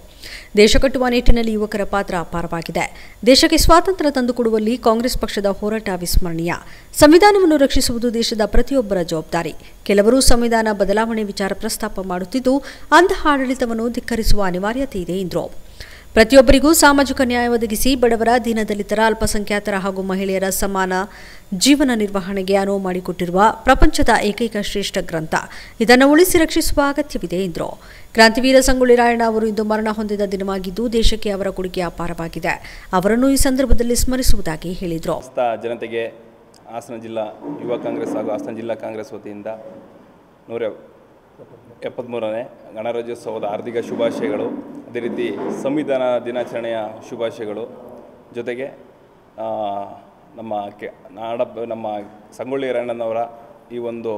ದೇಶ ಕಟ್ಟುವ ನಿಟ್ಟಿನಲ್ಲಿ ಯುವಕರ ಪಾತ್ರ ಅಪಾರವಾಗಿದೆ. ದೇಶಕ್ಕೆ ಸ್ವಾತಂತ್ರ್ಯ ತಂದುಕೊಡುವಲ್ಲಿ ಕಾಂಗ್ರೆಸ್ ಪಕ್ಷದ ಹೋರಾಟ ವಿಸ್ಮರಣೀಯ. ಸಂವಿಧಾನವನ್ನು ರಕ್ಷಿಸುವುದು ದೇಶದ ಪ್ರತಿಯೊಬ್ಬರ ಜವಾಬ್ದಾರಿ. ಕೆಲವರು ಸಂವಿಧಾನ ಬದಲಾವಣೆ ವಿಚಾರ ಪ್ರಸ್ತಾಪ ಮಾಡುತ್ತಿದ್ದು, ಅಂತಹ ಆಡಳಿತವನ್ನು ಧಿಕ್ಕರಿಸುವ ಅನಿವಾರ್ಯತೆ ಇದೆ ಎಂದರು. ಪ್ರತಿಯೊಬ್ಬರಿಗೂ ಸಾಮಾಜಿಕ ನ್ಯಾಯ ಒದಗಿಸಿ ಬಡವರ ದೀನದಲಿತರ ಅಲ್ಪಸಂಖ್ಯಾತರ ಹಾಗೂ ಮಹಿಳೆಯರ ಸಮಾನ ಜೀವನ ನಿರ್ವಹಣೆಗೆ ಅನುವು ಮಾಡಿಕೊಟ್ಟಿರುವ ಪ್ರಪಂಚದ ಏಕೈಕ ಶ್ರೇಷ್ಠ ಗ್ರಂಥ. ಇದನ್ನು ಉಳಿಸಿ ರಕ್ಷಿಸುವ ಅಗತ್ಯವಿದೆ ಎಂದರು. ಕ್ರಾಂತಿವೀರ ಸಂಗೊಳ್ಳಿ ರಾಯಣ್ಣ ಅವರು ಇಂದು ಮರಣ ಹೊಂದಿದ ದಿನವಾಗಿದ್ದು ದೇಶಕ್ಕೆ ಅವರ ಕೊಡುಗೆ ಅಪಾರವಾಗಿದೆ. ಅವರನ್ನು ಈ ಸಂದರ್ಭದಲ್ಲಿ ಸ್ಮರಿಸುವುದಾಗಿ ಹೇಳಿದರು. ಜನತೆಗೆ ಹಾಸನ ಜಿಲ್ಲಾ ಯುವ ಕಾಂಗ್ರೆಸ್ ಹಾಗೂ ಹಾಸನ ಜಿಲ್ಲಾ ಕಾಂಗ್ರೆಸ್ ವತಿಯಿಂದ ನೂರ ಎಪ್ಪತ್ತ್ಮೂರನೇ ಗಣರಾಜ್ಯೋತ್ಸವದ ಹಾರ್ದಿಕ ಶುಭಾಶಯಗಳು. ಅದೇ ರೀತಿ ಸಂವಿಧಾನ ದಿನಾಚರಣೆಯ ಶುಭಾಶಯಗಳು. ಜೊತೆಗೆ ನಮ್ಮ ಕೆ ನಾಡ ನಮ್ಮ ಸಂಗೊಳ್ಳಿ ರಾಯಣ್ಣನವರ ಈ ಒಂದು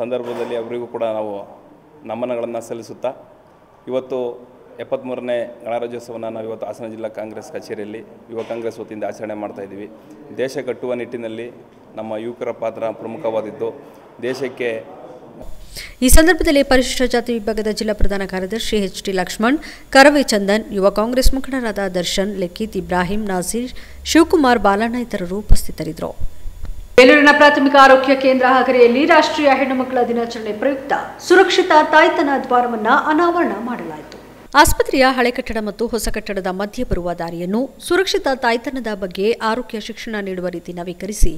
ಸಂದರ್ಭದಲ್ಲಿ ಅವರಿಗೂ ಕೂಡ ನಾವು ನಮನಗಳನ್ನು ಸಲ್ಲಿಸುತ್ತಾ, ಇವತ್ತು ಎಪ್ಪತ್ತ್ಮೂರನೇ ಗಣರಾಜ್ಯೋತ್ಸವನ ನಾವು ಇವತ್ತು ಹಾಸನ ಜಿಲ್ಲಾ ಕಾಂಗ್ರೆಸ್ ಕಚೇರಿಯಲ್ಲಿ ಯುವ ಕಾಂಗ್ರೆಸ್ ವತಿಯಿಂದ ಆಚರಣೆ ಮಾಡ್ತಾಯಿದ್ದೀವಿ ದೇಶ ಕಟ್ಟುವ ನಿಟ್ಟಿನಲ್ಲಿ ನಮ್ಮ ಯುವಕರ ಪಾತ್ರ ಪ್ರಮುಖವಾದದ್ದು. ದೇಶಕ್ಕೆ ಈ ಸಂದರ್ಭದಲ್ಲಿ ಪರಿಶಿಷ್ಟ ಜಾತಿ ವಿಭಾಗದ ಜಿಲ್ಲಾ ಪ್ರಧಾನ ಕಾರ್ಯದರ್ಶಿ ಎಚ್ ಟಿ ಲಕ್ಷ್ಮಣ್ ಕರವೆ ಚಂದನ್ ಯುವ ಕಾಂಗ್ರೆಸ್ ಮುಖಂಡರಾದ ದರ್ಶನ್ ಲೆಕ್ಕಿತ್ ಇಬ್ರಾಹಿಂ ನಾಸೀರ್ ಶಿವಕುಮಾರ್ ಬಾಲಣ್ಣ ಇತರರು ಉಪಸ್ಥಿತರಿದ್ದರು. ಬೇಲೂರಿನ ಪ್ರಾಥಮಿಕ ಆರೋಗ್ಯ ಕೇಂದ್ರ ಹಗರಿಯಲ್ಲಿ ರಾಷ್ಟ್ರೀಯ ಹೆಣ್ಣು ಮಕ್ಕಳ ದಿನಾಚರಣೆ ಪ್ರಯುಕ್ತ ಸುರಕ್ಷಿತ ತಾಯ್ತನ ದ್ವಾರವನ್ನ ಅನಾವರಣ ಮಾಡಲಾಯಿತು. ಆಸ್ಪತ್ರೆಯ ಹಳೆ ಕಟ್ಟಡ ಮತ್ತು ಹೊಸ ಕಟ್ಟಡದ ಮಧ್ಯೆ ಬರುವ ದಾರಿಯನ್ನು ಸುರಕ್ಷಿತ ತಾಯ್ತನದ ಬಗ್ಗೆ ಆರೋಗ್ಯ ಶಿಕ್ಷಣ ನೀಡುವ ರೀತಿ ನವೀಕರಿಸಿ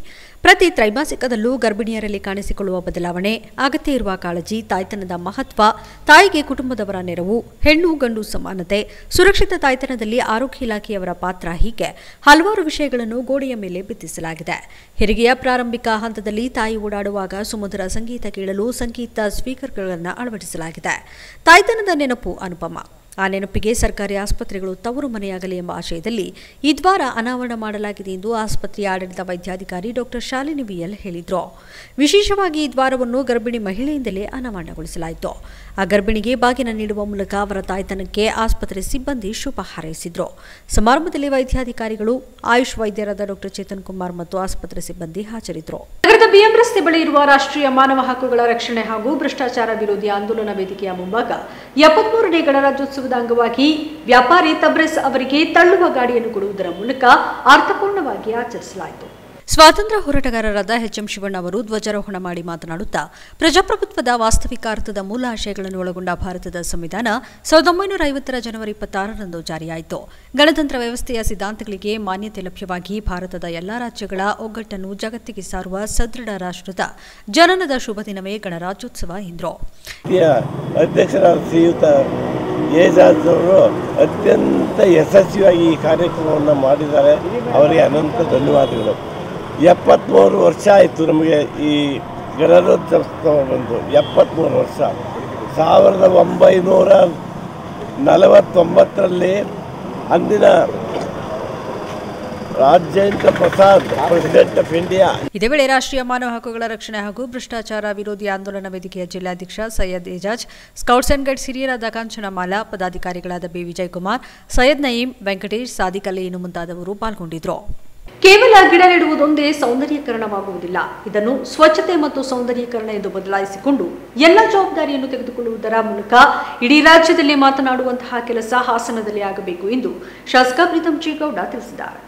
ಪ್ರತಿ ತ್ರೈಮಾಸಿಕದಲ್ಲೂ ಗರ್ಭಿಣಿಯರಲ್ಲಿ ಕಾಣಿಸಿಕೊಳ್ಳುವ ಬದಲಾವಣೆ, ಅಗತ್ಯ ಇರುವ ಕಾಳಜಿ, ತಾಯ್ತನದ ಮಹತ್ವ, ತಾಯಿಗೆ ಕುಟುಂಬದವರ ನೆರವು, ಹೆಣ್ಣು ಗಂಡು ಸಮಾನತೆ, ಸುರಕ್ಷಿತ ತಾಯ್ತನದಲ್ಲಿ ಆರೋಗ್ಯ ಇಲಾಖೆಯವರ ಪಾತ್ರ ಹೀಗೆ ಹಲವಾರು ವಿಷಯಗಳನ್ನು ಗೋಡೆಯ ಮೇಲೆ ಬಿತ್ತಿಸಲಾಗಿದೆ. ಹೆರಿಗೆಯ ಪ್ರಾರಂಭಿಕ ಹಂತದಲ್ಲಿ ತಾಯಿ ಓಡಾಡುವಾಗ ಸುಮಧುರ ಸಂಗೀತ ಕೇಳಲು ಸಂಗೀತ ಸ್ಪೀಕರ್ಗಳನ್ನು ಅಳವಡಿಸಲಾಗಿದೆ. ತಾಯ್ತನದ ನೆನಪು ಅನುಪಮ. ಆ ನೆನಪಿಗೆ ಸರ್ಕಾರಿ ಆಸ್ಪತ್ರೆಗಳು ತವರು ಮನೆಯಾಗಲಿ ಎಂಬ ಆಶಯದಲ್ಲಿ ಈ ದ್ವಾರ ಅನಾವರಣ ಮಾಡಲಾಗಿದೆ ಎಂದು ಆಸ್ಪತ್ರೆಯ ಆಡಳಿತ ವೈದ್ಯಾಧಿಕಾರಿ ಡಾಕ್ಟರ್ ಶಾಲಿನಿ ವಿಎಲ್ ಹೇಳಿದರು. ವಿಶೇಷವಾಗಿ ಈ ದ್ವಾರವನ್ನು ಗರ್ಭಿಣಿ ಮಹಿಳೆಯಿಂದಲೇ ಅನಾವರಣಗೊಳಿಸಲಾಯಿತು. ಆ ಗರ್ಭಿಣಿಗೆ ಬಾಗಿನ ನೀಡುವ ಮೂಲಕ ಅವರ ತಾಯ್ತನಕ್ಕೆ ಆಸ್ಪತ್ರೆ ಸಿಬ್ಬಂದಿ ಶುಭ ಹಾರೈಸಿದ್ರು. ಸಮಾರಂಭದಲ್ಲಿ ವೈದ್ಯಾಧಿಕಾರಿಗಳು, ಆಯುಷ್ ವೈದ್ಯರಾದ ಡಾಕ್ಟರ್ ಚೇತನ್ ಕುಮಾರ್ ಮತ್ತು ಆಸ್ಪತ್ರೆ ಸಿಬ್ಬಂದಿ ಹಾಜರಿದ್ದರು ನಗರದ ಬಿಎಂ ರಸ್ತೆ ಬಳಿ ಇರುವ ರಾಷ್ಟ್ರೀಯ ಮಾನವ ಹಕ್ಕುಗಳ ರಕ್ಷಣೆ ಹಾಗೂ ಭ್ರಷ್ಟಾಚಾರ ವಿರೋಧಿ ಆಂದೋಲನ ವೇದಿಕೆಯ ಮುಂಭಾಗ, ಎಪ್ಪತ್ಮೂರನೇ ಗಣರಾಜ್ಯೋತ್ಸವದ ಅಂಗವಾಗಿ ವ್ಯಾಪಾರಿ ತಬ್ರೆಸ್ ಅವರಿಗೆ ತಳ್ಳುವ ಗಾಡಿಯನ್ನು ಕೊಡುವುದರ ಮೂಲಕ ಅರ್ಥಪೂರ್ಣವಾಗಿ ಆಚರಿಸಲಾಯಿತು. ಸ್ವಾತಂತ್ರ್ಯ ಹೋರಾಟಗಾರರಾದ ಎಚ್ ಎಂ ಶಿವಣ್ಣ ಅವರು ಧ್ವಜಾರೋಹಣ ಮಾಡಿ ಮಾತನಾಡುತ್ತಾ, ಪ್ರಜಾಪ್ರಭುತ್ವದ ವಾಸ್ತವಿಕ ಅರ್ಥದ ಮೂಲ ಆಶಯಗಳನ್ನು ಒಳಗೊಂಡ ಭಾರತದ ಸಂವಿಧಾನ ಸಾವಿರದ ಒಂಬೈನೂರ ಐವತ್ತರ ಜನವರಿ ಇಪ್ಪತ್ತಾರರಂದು ಜಾರಿಯಾಯಿತು. ಗಣತಂತ್ರ ವ್ಯವಸ್ಥೆಯ ಸಿದ್ಧಾಂತಗಳಿಗೆ ಮಾನ್ಯತೆ ಲಭ್ಯವಾಗಿ ಭಾರತದ ಎಲ್ಲಾ ರಾಜ್ಯಗಳ ಒಗ್ಗಟ್ಟನ್ನು ಜಗತ್ತಿಗೆ ಸಾರುವ ಸದೃಢ ರಾಷ್ಟ್ರದ ಜನನದ ಶುಭ ದಿನವೇ ಗಣರಾಜ್ಯೋತ್ಸವ ಎಂದರು ಅತ್ಯಂತ ಯಶಸ್ವಿಯಾಗಿ ಈ ಕಾರ್ಯಕ್ರಮವನ್ನು ಮಾಡಿದ್ದಾರೆ. ಅವರಿಗೆ ಅನಂತ ಧನ್ಯವಾದಗಳು. ಎಪ್ಪತ್ತ್ಮೂರು ವರ್ಷ ಆಯಿತು ನಮಗೆ ಈ ಗಣರಾಜ್ಯೋತ್ಸವ ಬಂದು ಎಪ್ಪತ್ತ್ಮೂರು ವರ್ಷ. ಸಾವಿರದ ಒಂಬೈನೂರ ನಲವತ್ತೊಂಬತ್ತರಲ್ಲಿ ಅಂದಿನ Rajendra Prasad president of India ಇದೇ ವೇಳೆ ರಾಷ್ಟ್ರೀಯ ಮಾನವ ಹಕ್ಕುಗಳ ರಕ್ಷಣೆ ಹಾಗೂ ಭ್ರಷ್ಟಾಚಾರ ವಿರೋಧಿ ಆಂದೋಲನ ವೇದಿಕೆಯ ಜಿಲ್ಲಾಧ್ಯಕ್ಷ Syed Ejaz, scouts and guides ಹಿರಿಯರಾದ ಕಾಂಚನ ಮಾಲಾ ಪದಾಧಿಕಾರಿಗಳಾದ ಬಿ ವಿಜಯಕುಮಾರ್ ಸೈಯದ್ ನಯೀಂ, ವೆಂಕಟೇಶ್, ಸಾದಿಕ್ ಇನ್ನು ಮುಂತಾದವರು ಪಾಲ್ಗೊಂಡಿದ್ದರು ಕೇವಲ ಗಿಡ ನೆಡುವುದೊಂದೇ ಸೌಂದರ್ಯೀಕರಣವಾಗುವುದಿಲ್ಲ. ಇದನ್ನು ಸ್ವಚ್ಛತೆ ಮತ್ತು ಸೌಂದರ್ಯೀಕರಣ ಎಂದು ಬದಲಾಯಿಸಿಕೊಂಡು ಎಲ್ಲ ಜವಾಬ್ದಾರಿಯನ್ನು ತೆಗೆದುಕೊಳ್ಳುವುದರ ಮೂಲಕ ಇಡೀ ರಾಜ್ಯದಲ್ಲಿ ಮಾತನಾಡುವಂತಹ ಕೆಲಸ ಹಾಸನದಲ್ಲಿ ಆಗಬೇಕು ಎಂದು ಶಾಸಕ ಪ್ರೀತಂ ಜೇಗೌಡ ತಿಳಿಸಿದ್ದಾರೆ.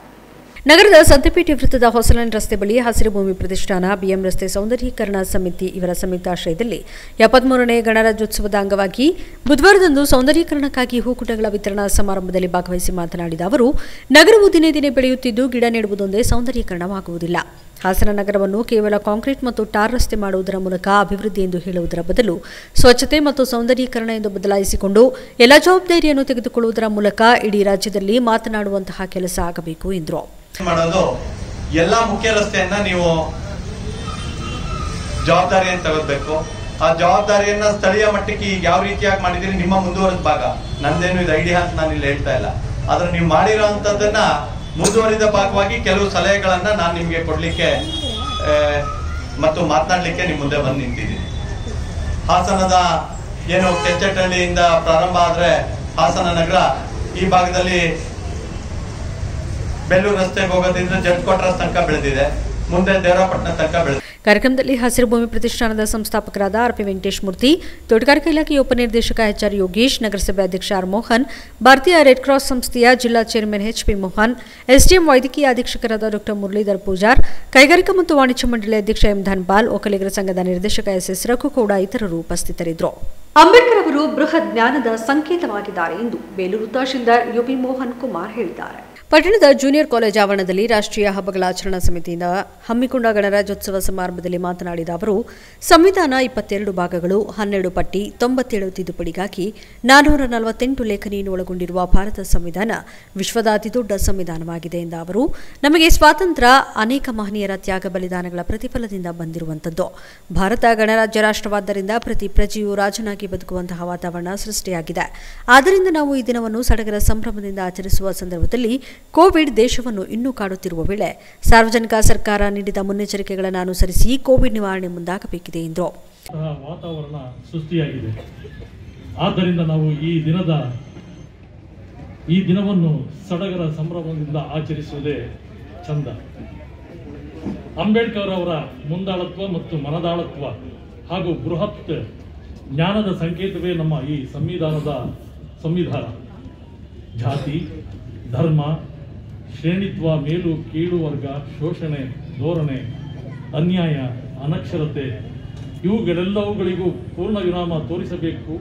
ನಗರದ ಸಂತೆಪೇಟೆ ವೃತ್ತದ ಹೊಸಲನ್ ರಸ್ತೆ ಬಳಿ ಹಸಿರು ಭೂಮಿ ಪ್ರತಿಷ್ಠಾನ, ಬಿಎಂ ರಸ್ತೆ ಸೌಂದರ್ಯೀಕರಣ ಸಮಿತಿ, ಇವರ ಸಂಯುಕ್ತಾಶ್ರಯದಲ್ಲಿ ಎಪ್ಪತ್ಮೂರನೇ ಗಣರಾಜ್ಯೋತ್ಸವದ ಅಂಗವಾಗಿ ಬುಧವಾರದಂದು ಸೌಂದರ್ಯೀಕರಣಕ್ಕಾಗಿ ಹೂಕುಟಗಳ ವಿತರಣಾ ಸಮಾರಂಭದಲ್ಲಿ ಭಾಗವಹಿಸಿ ಮಾತನಾಡಿದ ಅವರು, ನಗರವು ದಿನೇ ದಿನೇ ಬೆಳೆಯುತ್ತಿದ್ದು ಗಿಡ ನೆಡುವುದೊಂದೇ ಸೌಂದರ್ಯೀಕರಣವಾಗುವುದಿಲ್ಲ. ಹಾಸನ ನಗರವನ್ನು ಕೇವಲ ಕಾಂಕ್ರೀಟ್ ಮತ್ತು ಟಾರ್ ರಸ್ತೆ ಮಾಡುವುದರ ಮೂಲಕ ಅಭಿವೃದ್ಧಿ ಎಂದು ಹೇಳುವುದರ ಬದಲು ಸ್ವಚ್ಛತೆ ಮತ್ತು ಸೌಂದರ್ಯೀಕರಣ ಎಂದು ಬದಲಾಯಿಸಿಕೊಂಡು ಎಲ್ಲ ಜವಾಬ್ದಾರಿಯನ್ನು ತೆಗೆದುಕೊಳ್ಳುವುದರ ಮೂಲಕ ಇಡೀ ರಾಜ್ಯದಲ್ಲಿ ಮಾತನಾಡುವಂತಹ ಕೆಲಸ ಆಗಬೇಕು ಎಂದರು. ಮಾಡೋದು ಎಲ್ಲಾ ಮುಖ್ಯ ರಸ್ತೆಯನ್ನ ನೀವು ಜವಾಬ್ದಾರಿಯನ್ನು ತಗೋಬೇಕು ಆ ಜವಾಬ್ದಾರಿಯನ್ನ ಸ್ಥಳೀಯ ಮಟ್ಟಕ್ಕೆ ಈಗ ಯಾವ ರೀತಿಯಾಗಿ ಮಾಡಿದೀರಿ ನಿಮ್ಮ ಮುಂದುವರೆದ ಭಾಗ. ನಂದೇನು ಇದು ಐಡಿಯಾ ಅಂತ ನಾನು ಇಲ್ಲಿ ಹೇಳ್ತಾ ಇಲ್ಲ. ಆದ್ರೆ ನೀವು ಮಾಡಿರೋ ಅಂತದನ್ನ ಮುಂದುವರಿದ ಭಾಗವಾಗಿ ಕೆಲವು ಸಲಹೆಗಳನ್ನ ನಾನು ನಿಮ್ಗೆ ಕೊಡ್ಲಿಕ್ಕೆ ಮತ್ತು ಮಾತನಾಡ್ಲಿಕ್ಕೆ ನಿಮ್ ಮುಂದೆ ಬಂದು ನಿಂತಿದ್ದೀನಿ. ಹಾಸನದ ಏನು ಕೆಚ್ಚಟ್ಟಹಳ್ಳಿಯಿಂದ ಪ್ರಾರಂಭ ಆದ್ರೆ ಹಾಸನ ನಗರ ಈ ಭಾಗದಲ್ಲಿ ಬೆಳ್ಳೂರು ರಸ್ತೆಗೆ ಹೋಗೋದ್ರಿಂದ ರಸ್ತೆ ತನಕ ಬೆಳೆದಿದೆ. ಮುಂದೆ ದೇವರಪಟ್ಟಣ ತನಕ ಬೆಳೆದಿದೆ. ಕಾರ್ಯಕ್ರಮದಲ್ಲಿ ಹಸಿರು ಭೂಮಿ ಪ್ರತಿಷ್ಠಾನದ ಸಂಸ್ಥಾಪಕರಾದ ಆರ್ ಪಿ ವೆಂಕಟೇಶ್ ಮೂರ್ತಿ ತೋಟಗಾರಿಕಾ ಇಲಾಖೆಯ ಉಪನಿರ್ದೇಶಕ ಎಚ್ ಆರ್ ಯೋಗೇಶ್ ನಗರಸಭೆ ಅಧ್ಯಕ್ಷ ಆರ್ ಮೋಹನ್ ಭಾರತೀಯ ರೆಡ್ ಕ್ರಾಸ್ ಸಂಸ್ಥೆಯ ಜಿಲ್ಲಾ chairman H P Mohan SDM ವೈದ್ಯಕೀಯ ಅಧೀಕ್ಷಕರಾದ ಡಾಕ್ಟರ್ ಮುರಳೀಧರ್ ಪೂಜಾರ್ ಕೈಗಾರಿಕಾ ಮತ್ತು ವಾಣಿಜ್ಯ ಮಂಡಳಿ ಅಧ್ಯಕ್ಷ ಎಂ. ಧನ್ಪಾಲ್ ಒಕ್ಕಲಿಗರ ಸಂಘದ ನಿರ್ದೇಶಕ ಎಸ್ ಎಸ್ ರಘುಗೌಡ ಇತರರು ಉಪಸ್ಥಿತರಿದ್ದರು. ಅಂಬೇಡ್ಕರ್ ಅವರು ಬೃಹತ್ ಜ್ಞಾನದ ಸಂಕೇತವಾಗಿದ್ದಾರೆ ಎಂದು ಬೇಲೂರು ತಹಶೀಲ್ದಾರ್ ಯುಪಿ ಮೋಹನ್ ಕುಮಾರ್ ಹೇಳಿದ್ದಾರೆ. ಪಟ್ಟಣದ ಜೂನಿಯರ್ ಕಾಲೇಜ್ ಆವರಣದಲ್ಲಿ ರಾಷ್ಟ್ರೀಯ ಹಬ್ಬಗಳ ಆಚರಣಾ ಸಮಿತಿಯಿಂದ ಹಮ್ಮಿಕೊಂಡ ಗಣರಾಜ್ಯೋತ್ಸವ ಸಮಾರಂಭದಲ್ಲಿ ಮಾತನಾಡಿದ ಅವರು, ಸಂವಿಧಾನ ಇಪ್ಪತ್ತೆರಡು ಭಾಗಗಳು, ಹನ್ನೆರಡು ಪಟ್ಟಿ, ತೊಂಬತ್ತೇಳು ತಿದ್ದುಪಡಿಗಾಗಿ ನಾನ್ನೂರ ನಲವತ್ತೆಂಟು ಲೇಖನಿಯನ್ನು ಒಳಗೊಂಡಿರುವ ಭಾರತ ಸಂವಿಧಾನ ವಿಶ್ವದ ಅತಿದೊಡ್ಡ ಸಂವಿಧಾನವಾಗಿದೆ ಎಂದ ಅವರು, ನಮಗೆ ಸ್ವಾತಂತ್ರ್ಯ ಅನೇಕ ಮಹನೀಯರ ತ್ಯಾಗ ಬಲಿದಾನಗಳ ಪ್ರತಿಫಲದಿಂದ ಬಂದಿರುವಂಥದ್ದು. ಭಾರತ ಗಣರಾಜ್ಯ ರಾಷ್ಟ್ರವಾದ್ದರಿಂದ ಪ್ರತಿ ಪ್ರಜೆಯೂ ರಾಜನಾಗಿ ಬದುಕುವಂತಹ ವಾತಾವರಣ ಸೃಷ್ಟಿಯಾಗಿದೆ. ಆದ್ದರಿಂದ ನಾವು ಈ ದಿನವನ್ನು ಸಡಗರ ಸಂಭ್ರಮದಿಂದ ಆಚರಿಸುವ ಸಂದರ್ಭದಲ್ಲಿ ಕೋವಿಡ್ ದೇಶವನ್ನು ಇನ್ನೂ ಕಾಡುತ್ತಿರುವ ವೇಳೆ ಸಾರ್ವಜನಿಕ ಸರ್ಕಾರ ನೀಡಿದ ಮುನ್ನೆಚ್ಚರಿಕೆಗಳನ್ನು ಅನುಸರಿಸಿ ಕೋವಿಡ್ ನಿವಾರಣೆ ಮುಂದಾಗಬೇಕಿದೆ ಎಂದರು. ವಾತಾವರಣ ಸೃಷ್ಟಿಯಾಗಿದೆ ಆದ್ದರಿಂದ ನಾವು ಈ ದಿನದ, ಈ ದಿನವನ್ನು ಸಡಗರ ಸಂಭ್ರಮದಿಂದ ಆಚರಿಸುವುದೇ ಚಂದ. ಅಂಬೇಡ್ಕರ್ ಅವರ ಮುಂದಾಳತ್ವ ಮತ್ತು ಮನದಾಳತ್ವ ಹಾಗೂ ಬೃಹತ್ ಜ್ಞಾನದ ಸಂಕೇತವೇ ನಮ್ಮ ಈ ಸಂವಿಧಾನದ ಸಂವಿಧಾನ. ಜಾತಿ ಧರ್ಮ, ಶ್ರೇಣಿತ್ವ ಮೇಲು ಕೀಳು ವರ್ಗ, ಶೋಷಣೆ, ಧೋರಣೆ, ಅನ್ಯಾಯ, ಅನಕ್ಷರತೆ, ಇವುಗಳೆಲ್ಲವುಗಳಿಗೂ ಪೂರ್ಣ ವಿರಾಮ ತೋರಿಸಬೇಕು.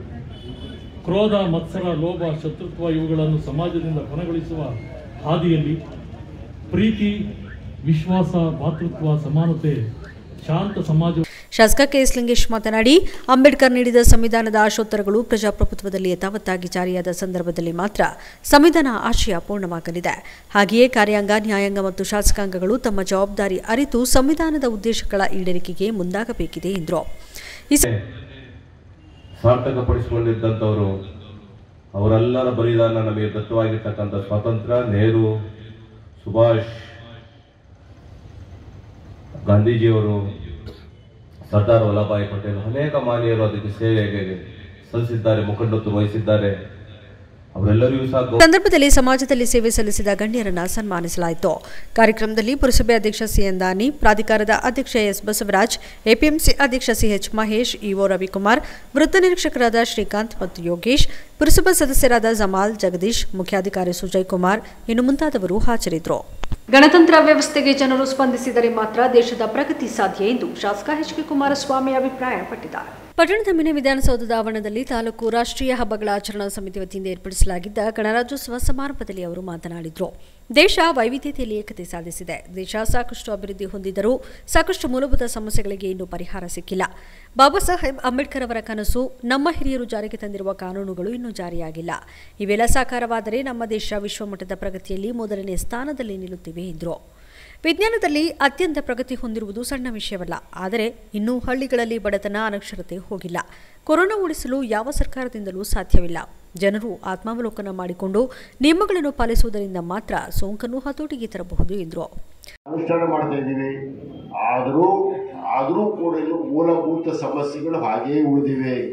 ಕ್ರೋಧ, ಮತ್ಸರ, ಲೋಭ, ಶತ್ರುತ್ವ ಇವುಗಳನ್ನು ಸಮಾಜದಿಂದ ಕೊನೆಗೊಳಿಸುವ ಹಾದಿಯಲ್ಲಿ ಪ್ರೀತಿ, ವಿಶ್ವಾಸ, ಭಾತೃತ್ವ, ಸಮಾನತೆ, ಶಾಂತ ಸಮಾಜ ಶಾಸಕ ಕೆಎಸ್ ಲಿಂಗೇಶ್ ಮಾತನಾಡಿ, ಅಂಬೇಡ್ಕರ್ ನೀಡಿದ ಸಂವಿಧಾನದ ಆಶೋತ್ತರಗಳು ಪ್ರಜಾಪ್ರಭುತ್ವದಲ್ಲಿ ಯಥಾವತ್ತಾಗಿ ಜಾರಿಯಾದ ಸಂದರ್ಭದಲ್ಲಿ ಮಾತ್ರ ಸಂವಿಧಾನ ಆಶಯ ಪೂರ್ಣವಾಗಲಿದೆ. ಹಾಗೆಯೇ ಕಾರ್ಯಾಂಗ, ನ್ಯಾಯಾಂಗ ಮತ್ತು ಶಾಸಕಾಂಗಗಳು ತಮ್ಮ ಜವಾಬ್ದಾರಿ ಅರಿತು ಸಂವಿಧಾನದ ಉದ್ದೇಶಗಳ ಈಡೇರಿಕೆಗೆ ಮುಂದಾಗಬೇಕಿದೆ ಎಂದರು. ಅವರೆಲ್ಲರ ಬಲಿದಾನ ನಮಗೆ ದತ್ತವಾಗಿರ್ತಕ್ಕಂಥ ಸ್ವಾತಂತ್ರ್ಯ, ನೆಹರು, ಸುಭಾಷ್, ಗಾಂಧೀಜಿಯವರು ಸರ್ದಾರ್ ವಲ್ಲಭಾಯಿ ಪಟೇಲ್ ಅನೇಕ ಮಾನ್ಯರು ಅದಕ್ಕೆ ಸೇವೆಗೆ ಸಲ್ಲಿಸಿದ್ದಾರೆ, ಮುಖಂಡತ್ವ ವಹಿಸಿದ್ದಾರೆ. ಸಂದರ್ಭದಲ್ಲಿ ಸಮಾಜದಲ್ಲಿ ಸೇವೆ ಸಲ್ಲಿಸಿದ ಗಣ್ಯರನ್ನ ಸನ್ಮಾನಿಸಲಾಯಿತು. ಕಾರ್ಯಕ್ರಮದಲ್ಲಿ ಪುರಸಭೆ ಅಧ್ಯಕ್ಷ ಸಿಎನ್ ದಾನಿ, ಪ್ರಾಧಿಕಾರದ ಅಧ್ಯಕ್ಷ ಎಸ್ ಬಸವರಾಜ್, ಎಪಿಎಂಸಿ ಅಧ್ಯಕ್ಷ C H Mahesh, EO Ravikumar, ವೃತ್ತ ನಿರೀಕ್ಷಕರಾದ ಶ್ರೀಕಾಂತ್ ಮತ್ತು ಯೋಗೇಶ್ ಪುರಸಭಾ ಸದಸ್ಯರಾದ ಜಮಾಲ್ ಜಗದೀಶ್ ಮುಖ್ಯಾಧಿಕಾರಿ ಸುಜಯ್ ಕುಮಾರ್ ಇನ್ನು ಮುಂತಾದವರು ಹಾಜರಿದ್ದರು ಗಣತಂತ್ರ ವ್ಯವಸ್ಥೆಗೆ ಜನರು ಸ್ಪಂದಿಸಿದರೆ ಮಾತ್ರ ದೇಶದ ಪ್ರಗತಿ ಸಾಧ್ಯ ಎಂದು ಶಾಸಕ ಎಚ್ ಕೆ ಕುಮಾರಸ್ವಾಮಿ ಅಭಿಪ್ರಾಯಪಟ್ಟಿದ್ದಾರೆ. ಪಟ್ಟಣದ ಮಿನಿ ವಿಧಾನಸೌಧದ ಆವರಣದಲ್ಲಿ ತಾಲೂಕು ರಾಷ್ಟ್ರೀಯ ಹಬ್ಬಗಳ ಆಚರಣಾ ಸಮಿತಿ ವತಿಯಿಂದ ಏರ್ಪಡಿಸಲಾಗಿದ್ದ ಗಣರಾಜ್ಯೋತ್ಸವ ಸಮಾರಂಭದಲ್ಲಿ ಅವರು ಮಾತನಾಡಿದರು. ದೇಶ ವೈವಿಧ್ಯತೆಯಲ್ಲಿ ಏಕತೆ ಸಾಧಿಸಿದೆ. ದೇಶ ಸಾಕಷ್ಟು ಅಭಿವೃದ್ಧಿ ಹೊಂದಿದರೂ ಸಾಕಷ್ಟು ಮೂಲಭೂತ ಸಮಸ್ಯೆಗಳಿಗೆ ಇನ್ನೂ ಪರಿಹಾರ ಸಿಕ್ಕಿಲ್ಲ. ಬಾಬಾ ಸಾಹೇಬ್ ಅಂಬೇಡ್ಕರ್ ಅವರ ಕನಸು, ನಮ್ಮ ಹಿರಿಯರು ಜಾರಿಗೆ ತಂದಿರುವ ಕಾನೂನುಗಳು ಇನ್ನೂ ಜಾರಿಯಾಗಿಲ್ಲ. ಇವೆಲ್ಲ ಸಾಕಾರವಾದರೆ ನಮ್ಮ ದೇಶ ವಿಶ್ವಮಟ್ಟದ ಪ್ರಗತಿಯಲ್ಲಿ ಮೊದಲನೇ ಸ್ಥಾನದಲ್ಲಿ ನಿಲ್ಲುತ್ತಿವೆ ಎಂದರು. ವಿಜ್ಞಾನದಲ್ಲಿ ಅತ್ಯಂತ ಪ್ರಗತಿ ಹೊಂದಿರುವುದು ಸಣ್ಣ ವಿಷಯವಲ್ಲ. ಆದರೆ ಇನ್ನೂ ಹಳ್ಳಿಗಳಲ್ಲಿ ಬಡತನ, ಅನಕ್ಷರತೆ ಹೋಗಿಲ್ಲ. ಕೊರೋನಾ ಉಳಿಸಲು ಯಾವ ಸರ್ಕಾರದಿಂದಲೂ ಸಾಧ್ಯವಿಲ್ಲ. ಜನರು ಆತ್ಮಾವಲೋಕನ ಮಾಡಿಕೊಂಡು ನಿಯಮಗಳನ್ನು ಪಾಲಿಸುವುದರಿಂದ ಮಾತ್ರ ಸೋಂಕನ್ನು ಹತೋಟಿಗೆ ತರಬಹುದು ಎಂದರು. ಅನುಷ್ಠಾನ ಮಾಡ್ತಾ ಇದ್ದೀವಿ. ಆದರೂ ಆದರೂ ಕೂಡ ಮೂಲಭೂತ ಸಮಸ್ಯೆಗಳು ಹಾಗೇ ಉಳಿದಿವೆ.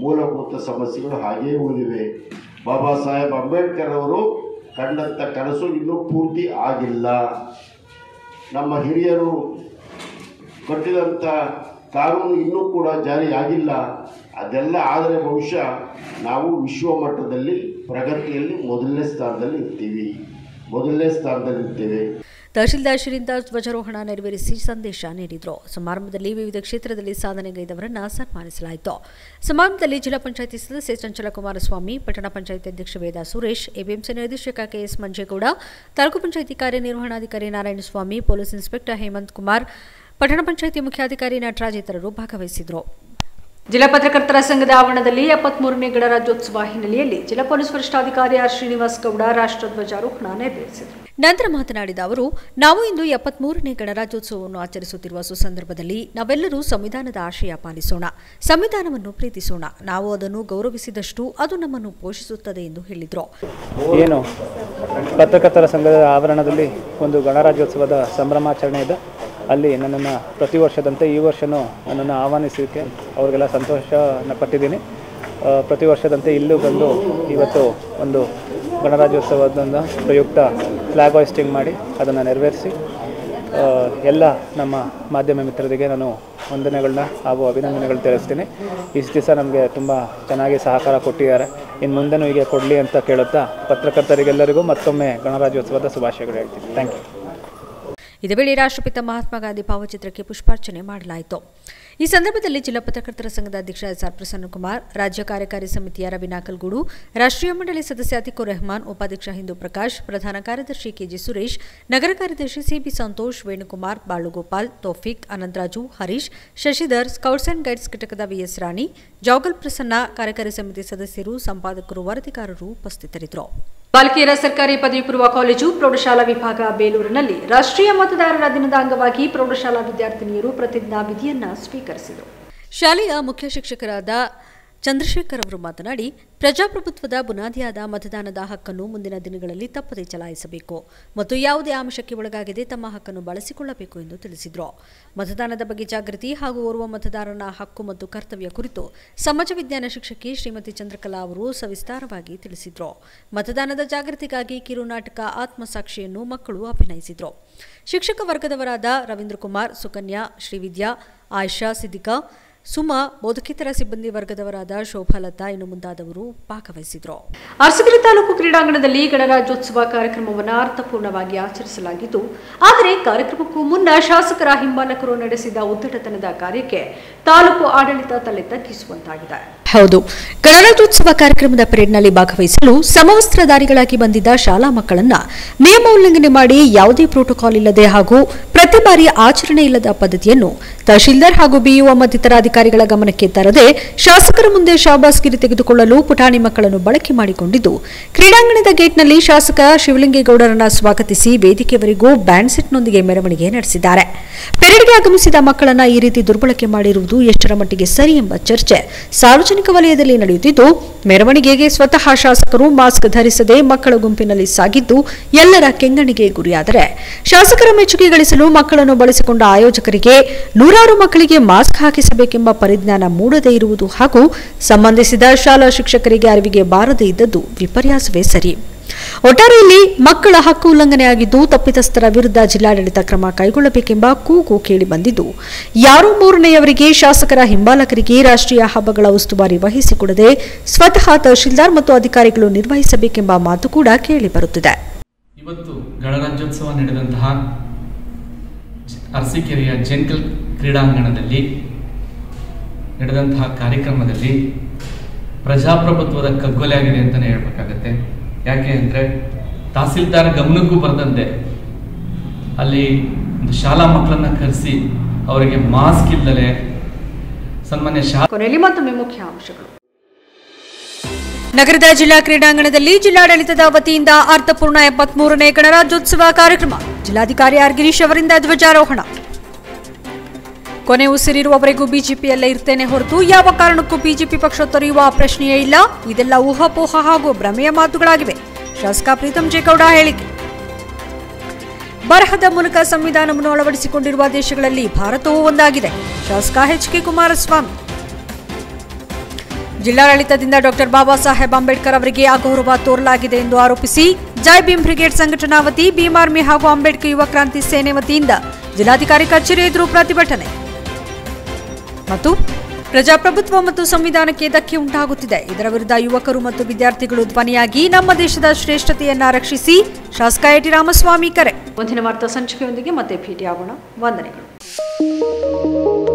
ಮೂಲಭೂತ ಸಮಸ್ಯೆಗಳು ಹಾಗೇ ಉಳಿದಿವೆ. ಬಾಬಾ ಸಾಹೇಬ್ ಅಂಬೇಡ್ಕರ್ ಅವರು ಕಂಡಂಥ ಕನಸು ಇನ್ನೂ ಪೂರ್ತಿ ಆಗಿಲ್ಲ. ನಮ್ಮ ಹಿರಿಯರು ಕಟ್ಟಿದಂಥ ಕಾನೂನು ಇನ್ನೂ ಕೂಡ ಜಾರಿ ಆಗಿಲ್ಲ ಅದೆಲ್ಲ ಆದರೆ ಬಹುಶಃ ನಾವು ವಿಶ್ವ ಮಟ್ಟದಲ್ಲಿ ಪ್ರಗತಿಯಲ್ಲಿ ಮೊದಲನೇ ಸ್ಥಾನದಲ್ಲಿ ಇರ್ತೀವಿ. ಮೊದಲನೇ ಸ್ಥಾನದಲ್ಲಿ ಇರ್ತೇವೆ ತಹಶೀಲ್ದಾರ್ ಶ್ರೀನಿವಾಸ್ ಧ್ವಜಾರೋಹಣ ನೆರವೇರಿಸಿ ಸಂದೇಶ ನೀಡಿದರು. ಸಮಾರಂಭದಲ್ಲಿ ವಿವಿಧ ಕ್ಷೇತ್ರದಲ್ಲಿ ಸಾಧನೆಗೈದವರನ್ನು ಸನ್ಮಾನಿಸಲಾಯಿತು. ಸಮಾರಂಭದಲ್ಲಿ ಜಿಲ್ಲಾ ಪಂಚಾಯಿತಿ ಸದಸ್ಯ ಚಂಚಲ ಕುಮಾರಸ್ವಾಮಿ ಪಟ್ಟಣ ಪಂಚಾಯಿತಿ ಅಧ್ಯಕ್ಷ ವೇದ ಸುರೇಶ್, ಎಬಿಎಂಸಿ ನಿರ್ದೇಶಕ ಕೆಎಸ್ ಮಂಜೇಗೌಡ, ತಾಲೂಕು ಪಂಚಾಯಿತಿ ಕಾರ್ಯನಿರ್ವಹಣಾಧಿಕಾರಿ ನಾರಾಯಣಸ್ವಾಮಿ, ಪೊಲೀಸ್ ಇನ್ಸ್ಪೆಕ್ಟರ್ ಹೇಮಂತ್ ಕುಮಾರ್, ಪಟ್ಟಣ ಪಂಚಾಯಿತಿ ಮುಖ್ಯಾಧಿಕಾರಿ ನಟರಾಜ್ ಇತರರು ಭಾಗವಹಿಸಿದರು. ಜಿಲ್ಲಾ ಪತ್ರಕರ್ತರ ಸಂಘದ ಆವರಣದಲ್ಲಿ ಎಪ್ಪತ್ಮೂರನೇ ಗಣರಾಜ್ಯೋತ್ಸವ ಹಿನ್ನೆಲೆಯಲ್ಲಿ ಜಿಲ್ಲಾ ಪೊಲೀಸ್ ವರಿಷ್ಠಾಧಿಕಾರಿ ಆರ್ ಶ್ರೀನಿವಾಸ್ ಗೌಡ ರಾಷ್ಟ್ರಧ್ವಜಾರೋಹಣ ನೆರವೇರಿಸಿದರು. ನಂತರ ಮಾತನಾಡಿದ ಅವರು, ನಾವು ಇಂದು ಎಪ್ಪತ್ಮೂರನೇ ಗಣರಾಜ್ಯೋತ್ಸವವನ್ನು ಆಚರಿಸುತ್ತಿರುವ ಸುಸಂದರ್ಭದಲ್ಲಿ ನಾವೆಲ್ಲರೂ ಸಂವಿಧಾನದ ಆಶಯ ಪಾಲಿಸೋಣ, ಸಂವಿಧಾನವನ್ನು ಪ್ರೀತಿಸೋಣ. ನಾವು ಅದನ್ನು ಗೌರವಿಸಿದಷ್ಟು ಅದು ನಮ್ಮನ್ನು ಪೋಷಿಸುತ್ತದೆ ಎಂದು ಹೇಳಿದರು. ಏನು? ಪತ್ರಕರ್ತರ ಸಂಘದ ಆವರಣದಲ್ಲಿ ಒಂದು ಗಣರಾಜ್ಯೋತ್ಸವದ ಸಂಭ್ರಮಾಚರಣೆ ಇದೆ. ಅಲ್ಲಿ ನನ್ನನ್ನು ಪ್ರತಿ ವರ್ಷದಂತೆ ಈ ವರ್ಷವೂ ನನ್ನನ್ನು ಆಹ್ವಾನಿಸೋಕೆ ಅವರಿಗೆಲ್ಲ ಸಂತೋಷನ ಪಟ್ಟಿದ್ದೀನಿ. ಪ್ರತಿ ವರ್ಷದಂತೆ ಇಲ್ಲೂ ಬಂದು ಇವತ್ತು ಒಂದು ಗಣರಾಜ್ಯೋತ್ಸವದ ಪ್ರಯುಕ್ತ ಫ್ಲ್ಯಾಗ್ ಹಾಯಿಸ್ಟಿಂಗ್ ಮಾಡಿ ಅದನ್ನು ನೆರವೇರಿಸಿ ಎಲ್ಲ ನಮ್ಮ ಮಾಧ್ಯಮ ಮಿತ್ರರಿಗೆ ನಾನು ವಂದನೆಗಳನ್ನ ಹಾಗೂ ಅಭಿನಂದನೆಗಳು ತಿಳಿಸ್ತೀನಿ. ಇಷ್ಟು ದಿವಸ ನಮಗೆ ತುಂಬ ಚೆನ್ನಾಗಿ ಸಹಕಾರ ಕೊಟ್ಟಿದ್ದಾರೆ. ಇನ್ನು ಮುಂದೆನೂ ಹೀಗೆ ಕೊಡಲಿ ಅಂತ ಕೇಳುತ್ತಾ ಪತ್ರಕರ್ತರಿಗೆಲ್ಲರಿಗೂ ಮತ್ತೊಮ್ಮೆ ಗಣರಾಜ್ಯೋತ್ಸವದ ಶುಭಾಶಯಗಳು ಹೇಳ್ತೀನಿ. ಥ್ಯಾಂಕ್ ಯು ಇದೇ ವೇಳೆ ರಾಷ್ಟ್ರಪಿತ ಮಹಾತ್ಮ ಗಾಂಧಿ ಭಾವಚಿತ್ರಕ್ಕೆ ಪುಷ್ಪಾರ್ಚನೆ ಮಾಡಲಾಯಿತು. ಈ ಸಂದರ್ಭದಲ್ಲಿ ಜಿಲ್ಲಾ ಪತ್ರಕರ್ತರ ಸಂಘದ ಅಧ್ಯಕ್ಷ ಎಸ್ ಆರ್ ಪ್ರಸನ್ನಕುಮಾರ್ ರಾಜ್ಯ ಕಾರ್ಯಕಾರಿ ಸಮಿತಿಯ ರವಿ ನಾಕಲ್ಗೂಡು, ರಾಷ್ಟ್ರೀಯ ಮಂಡಳಿ ಸದಸ್ಯ ಅತಿಕು ರೆಹಮಾನ್, ಉಪಾಧ್ಯಕ್ಷ ಹಿಂದೂ ಪ್ರಕಾಶ್, ಪ್ರಧಾನ ಕಾರ್ಯದರ್ಶಿ ಕೆಜಿ ಸುರೇಶ್, ನಗರ ಕಾರ್ಯದರ್ಶಿ C B Santosh, Venukumar, Balugopal, Taufiq, Anantharaju, Harish, Shashidhar, scouts and guides ಘಟಕದ ವಿಎಸ್ ರಾಣಿ, ಜಾಗಲ್ ಪ್ರಸನ್ನ, ಕಾರ್ಯಕಾರಿ ಸಮಿತಿ ಸದಸ್ಯರು, ಸಂಪಾದಕರು, ವರದಿಗಾರರು ಉಪಸ್ಥಿತರಿದ್ದರು. ಬಾಲಕಿಯರ ಸರ್ಕಾರಿ ಪದವಿ ಪೂರ್ವ ಕಾಲೇಜು, ಪ್ರೌಢಶಾಲಾ ವಿಭಾಗ ಬೇಲೂರಿನಲ್ಲಿ ರಾಷ್ಟ್ರೀಯ ಮತದಾರರ ದಿನದ ಅಂಗವಾಗಿ ಪ್ರೌಢಶಾಲಾ ವಿದ್ಯಾರ್ಥಿನಿಯರು ಪ್ರತಿಜ್ಞಾ ವಿಧಿಯನ್ನ ಸ್ವೀಕರಿಸಿದರು ಶಾಲೆಯ ಮುಖ್ಯ ಶಿಕ್ಷಕರಾದ ಚಂದ್ರಶೇಖರ್ ಅವರು ಮಾತನಾಡಿ, ಪ್ರಜಾಪ್ರಭುತ್ವದ ಬುನಾದಿಯಾದ ಮತದಾನದ ಹಕ್ಕನ್ನು ಮುಂದಿನ ದಿನಗಳಲ್ಲಿ ತಪ್ಪದೇ ಚಲಾಯಿಸಬೇಕು ಮತ್ತು ಯಾವುದೇ ಆಮಿಷಕ್ಕೆ ಒಳಗಾಗದೆ ತಮ್ಮ ಹಕ್ಕನ್ನು ಬಳಸಿಕೊಳ್ಳಬೇಕು ಎಂದು ತಿಳಿಸಿದರು. ಮತದಾನದ ಬಗ್ಗೆ ಜಾಗೃತಿ ಹಾಗೂ ಓರ್ವ ಮತದಾರನ ಹಕ್ಕು ಮತ್ತು ಕರ್ತವ್ಯ ಕುರಿತು ಸಮಾಜ ವಿಜ್ಞಾನ ಶಿಕ್ಷಕಿ ಶ್ರೀಮತಿ ಚಂದ್ರಕಲಾ ಅವರು ಸವಿಸ್ತಾರವಾಗಿ ತಿಳಿಸಿದರು. ಮತದಾನದ ಜಾಗೃತಿಗಾಗಿ ಕಿರುನಾಟಕ ಆತ್ಮಸಾಕ್ಷಿಯನ್ನು ಮಕ್ಕಳು ಅಭಿನಯಿಸಿದರು. ಶಿಕ್ಷಕ ವರ್ಗದವರಾದ ರವೀಂದ್ರ ಕುಮಾರ್, ಸುಕನ್ಯಾ, ಶ್ರೀವಿದ್ಯಾ ಆಯಿಷಾ ಸಿದ್ದಿಕಾ ಸುಮಾ ಬೋಧಕೇತರ ಸಿಬ್ಬಂದಿ ವರ್ಗದವರಾದ ಶೋಭಾಲತಾ ಇನ್ನು ಮುಂದಾದವರು ಭಾಗವಹಿಸಿದರು. ಅರಸಗಿರಿ ತಾಲೂಕು ಕ್ರೀಡಾಂಗಣದಲ್ಲಿ ಗಣರಾಜ್ಯೋತ್ಸವ ಕಾರ್ಯಕ್ರಮವನ್ನು ಅರ್ಥಪೂರ್ಣವಾಗಿ ಆಚರಿಸಲಾಗಿದ್ದು ಆದರೆ ಕಾರ್ಯಕ್ರಮಕ್ಕೂ ಮುನ್ನ ಶಾಸಕರ ಹಿಂಬಾಲಕರು ನಡೆಸಿದ ಉದ್ದಟತನದ ಕಾರ್ಯಕ್ಕೆ ತಾಲೂಕು ಆಡಳಿತ ತಲೆ ತಗ್ಗಿಸುವಂತಾಗಿದೆ. ಹೌದು. ಗಣರಾಜ್ಯೋತ್ಸವ ಕಾರ್ಯಕ್ರಮದ ಪರೇಡ್ನಲ್ಲಿ ಭಾಗವಹಿಸಲು ಸಮವಸ್ತ್ರಧಾರಿಗಳಾಗಿ ಬಂದಿದ್ದ ಶಾಲಾ ಮಕ್ಕಳನ್ನ ನಿಯಮ ಉಲ್ಲಂಘನೆ ಮಾಡಿ ಯಾವುದೇ ಪ್ರೋಟೋಕಾಲ್ ಇಲ್ಲದೆ ಹಾಗೂ ಪ್ರತಿ ಬಾರಿ ಆಚರಣೆ ಇಲ್ಲದ ಪದ್ಧತಿಯನ್ನು ತಹಶೀಲ್ದಾರ್ ಹಾಗೂ ಬಿಇಒ ಮತ್ತಿತರ ಅಧಿಕಾರಿಗಳ ಗಮನಕ್ಕೆ ತರದೆ ಶಾಸಕರ ಮುಂದೆ ಶಾಬಾಸ್ಗಿರಿ ತೆಗೆದುಕೊಳ್ಳಲು ಪುಟಾಣಿ ಮಕ್ಕಳನ್ನು ಬಳಕೆ ಮಾಡಿಕೊಂಡಿದ್ದು, ಕ್ರೀಡಾಂಗಣದ ಗೇಟ್ನಲ್ಲಿ ಶಾಸಕ ಶಿವಲಿಂಗೇಗೌಡರನ್ನ ಸ್ವಾಗತಿಸಿ ವೇದಿಕೆವರೆಗೂ ಬ್ಯಾಂಡ್ ಸೆಟ್ನೊಂದಿಗೆ ಮೆರವಣಿಗೆ ನಡೆಸಿದ್ದಾರೆ. ಪೆರೇಡ್ಗೆ ಆಗಮಿಸಿದ ಮಕ್ಕಳನ್ನ ಈ ರೀತಿ ದುರ್ಬಳಕೆ ಮಾಡಿರುವುದು ಎಷ್ಟರ ಮಟ್ಟಿಗೆ ಸರಿ ಎಂಬ ಚರ್ಚೆ ಸಾರ್ವಜನಿಕ ವಲಯದಲ್ಲಿ ನಡೆಯುತ್ತಿದ್ದು, ಮೆರವಣಿಗೆಗೆ ಸ್ವತಃ ಶಾಸಕರು ಮಾಸ್ಕ್ ಧರಿಸದೆ ಮಕ್ಕಳ ಗುಂಪಿನಲ್ಲಿ ಸಾಗಿದ್ದು, ಎಲ್ಲರ ಕೆಂಗಣಿಗೆ ಗುರಿಯಾದರೆ. ಶಾಸಕರ ಮೆಚ್ಚುಗೆ ಗಳಿಸಲು ಮಕ್ಕಳನ್ನು ಬಳಸಿಕೊಂಡ ಆಯೋಜಕರಿಗೆ ನೂರಾರು ಮಕ್ಕಳಿಗೆ ಮಾಸ್ಕ್ ಹಾಕಿಸಬೇಕೆಂಬ ಪರಿಜ್ಞಾನ ಮೂಡದೇ ಇರುವುದು ಹಾಗೂ ಸಂಬಂಧಿಸಿದ ಶಾಲಾ ಶಿಕ್ಷಕರಿಗೆ ಅರಿವಿಗೆ ಬಾರದೇ ಇದ್ದದ್ದು ವಿಪರ್ಯಾಸವೇ ಸರಿ. ಒಟ್ಟಾರೆಯಲ್ಲಿ ಮಕ್ಕಳ ಹಕ್ಕು ಉಲ್ಲಂಘನೆಯಾಗಿದ್ದು ತಪ್ಪಿತಸ್ಥರ ವಿರುದ್ಧ ಜಿಲ್ಲಾಡಳಿತ ಕ್ರಮ ಕೈಗೊಳ್ಳಬೇಕೆಂಬ ಕೂಗು ಕೇಳಿಬಂದಿದ್ದು ಯಾರೋ ಮೂರನೆಯವರಿಗೆ ಶಾಸಕರ ಹಿಂಬಾಲಕರಿಗೆ ರಾಷ್ಟ್ರೀಯ ಹಬ್ಬಗಳ ಉಸ್ತುವಾರಿ ವಹಿಸಿಕೊಡದೆ ಸ್ವತಃ ತಹಶೀಲ್ದಾರ್ ಮತ್ತು ಅಧಿಕಾರಿಗಳು ನಿರ್ವಹಿಸಬೇಕೆಂಬ ಮಾತು ಕೂಡ ಕೇಳಿಬರುತ್ತಿದೆ ಇವತ್ತು ಗಣರಾಜ್ಯೋತ್ಸವ ನಡೆದಂತಹ ಅರಸೀಕೆರೆಯ ಜೆಂಕಲ್ ಕ್ರೀಡಾಂಗಣದಲ್ಲಿ ನಡೆದಂತಹ ಕಾರ್ಯಕ್ರಮದಲ್ಲಿ ಪ್ರಜಾಪ್ರಭುತ್ವದ ಕಗ್ಗೊಲೆ ಆಗಿದೆ ಅಂತಲೇ ಹೇಳ್ಬೇಕಾಗತ್ತೆ. ಯಾಕೆ ಅಂದರೆ ತಹಸೀಲ್ದಾರ್ ಗಮನಕ್ಕೂ ಬರದಂತೆ ಅಲ್ಲಿ ಒಂದು ಶಾಲಾ ಮಕ್ಕಳನ್ನ ಕರೆಸಿ ಅವರಿಗೆ ಮಾಸ್ಕ್ ಇಲ್ಲದೆ ಸನ್ಮಾನ್ಯ ಶಾ ಕೊನೆಯಲ್ಲಿ ಮತ್ತೊಮ್ಮೆ ಮುಖ್ಯಾಂಶಗಳು ನಗರದ ಜಿಲ್ಲಾ ಕ್ರೀಡಾಂಗಣದಲ್ಲಿ ಜಿಲ್ಲಾಡಳಿತದ ವತಿಯಿಂದ ಅರ್ಥಪೂರ್ಣ ಎಪ್ಪತ್ಮೂರನೇ ಗಣರಾಜ್ಯೋತ್ಸವ ಕಾರ್ಯಕ್ರಮ. ಜಿಲ್ಲಾಧಿಕಾರಿ ಆರ್ ಗಿರೀಶ್ ಅವರಿಂದ ಧ್ವಜಾರೋಹಣ. ಕೊನೆ ಉಸಿರಿರುವವರೆಗೂ ಬಿಜೆಪಿಯಲ್ಲೇ ಇರ್ತೇನೆ ಹೊರತು ಯಾವ ಕಾರಣಕ್ಕೂ ಬಿಜೆಪಿ ಪಕ್ಷ ತೊರೆಯುವ ಪ್ರಶ್ನೆಯೇ ಇಲ್ಲ. ಇದೆಲ್ಲ ಊಹಾಪೋಹ ಹಾಗೂ ಭ್ರಮೆಯ ಮಾತುಗಳಾಗಿವೆ. ಶಾಸಕ ಪ್ರೀತಂ ಜೇಗೌಡ ಹೇಳಿಕೆ. ಬರಹದ ಮೂಲಕ ಸಂವಿಧಾನವನ್ನು ಅಳವಡಿಸಿಕೊಂಡಿರುವ ದೇಶಗಳಲ್ಲಿ ಭಾರತವೂ ಒಂದಾಗಿದೆ. ಶಾಸಕ ಎಚ್ ಕೆ ಕುಮಾರಸ್ವಾಮಿ. ಜಿಲ್ಲಾಡಳಿತದಿಂದ ಡಾಕ್ಟರ್ ಬಾಬಾ ಸಾಹೇಬ್ ಅಂಬೇಡ್ಕರ್ ಅವರಿಗೆ ಅಗೌರವ ತೋರಲಾಗಿದೆ ಎಂದು ಆರೋಪಿಸಿ ಜೈ ಭೀಮ್ ಬ್ರಿಗೇಡ್ ಸಂಘಟನಾ ವತಿ ಭೀಮ್ ಆರ್ಮಿ ಹಾಗೂ ಅಂಬೇಡ್ಕರ್ ಯುವ ಕ್ರಾಂತಿ ಸೇನೆ ವತಿಯಿಂದ ಜಿಲ್ಲಾಧಿಕಾರಿ ಕಚೇರಿ ಎದುರು ಪ್ರತಿಭಟನೆ. ಮತ್ತು ಪ್ರಜಾಪ್ರಭುತ್ವ ಮತ್ತು ಸಂವಿಧಾನಕ್ಕೆ ಧಕ್ಕೆ ಉಂಟಾಗುತ್ತಿದೆ. ಇದರ ವಿರುದ್ಧ ಯುವಕರು ಮತ್ತು ವಿದ್ಯಾರ್ಥಿಗಳು ಧ್ವನಿಯಾಗಿ ನಮ್ಮ ದೇಶದ ಶ್ರೇಷ್ಠತೆಯನ್ನ ರಕ್ಷಿಸಿ, ಶಾಸಕ ಎಟಿ ರಾಮಸ್ವಾಮಿ ಕರೆ. ಮುಂದಿನ ವಾರ್ತಾ ಸಂಚಿಕೆಯೊಂದಿಗೆ ಮತ್ತೆ ಭೇಟಿಯಾಗೋಣ. ವಂದನೆಗಳು.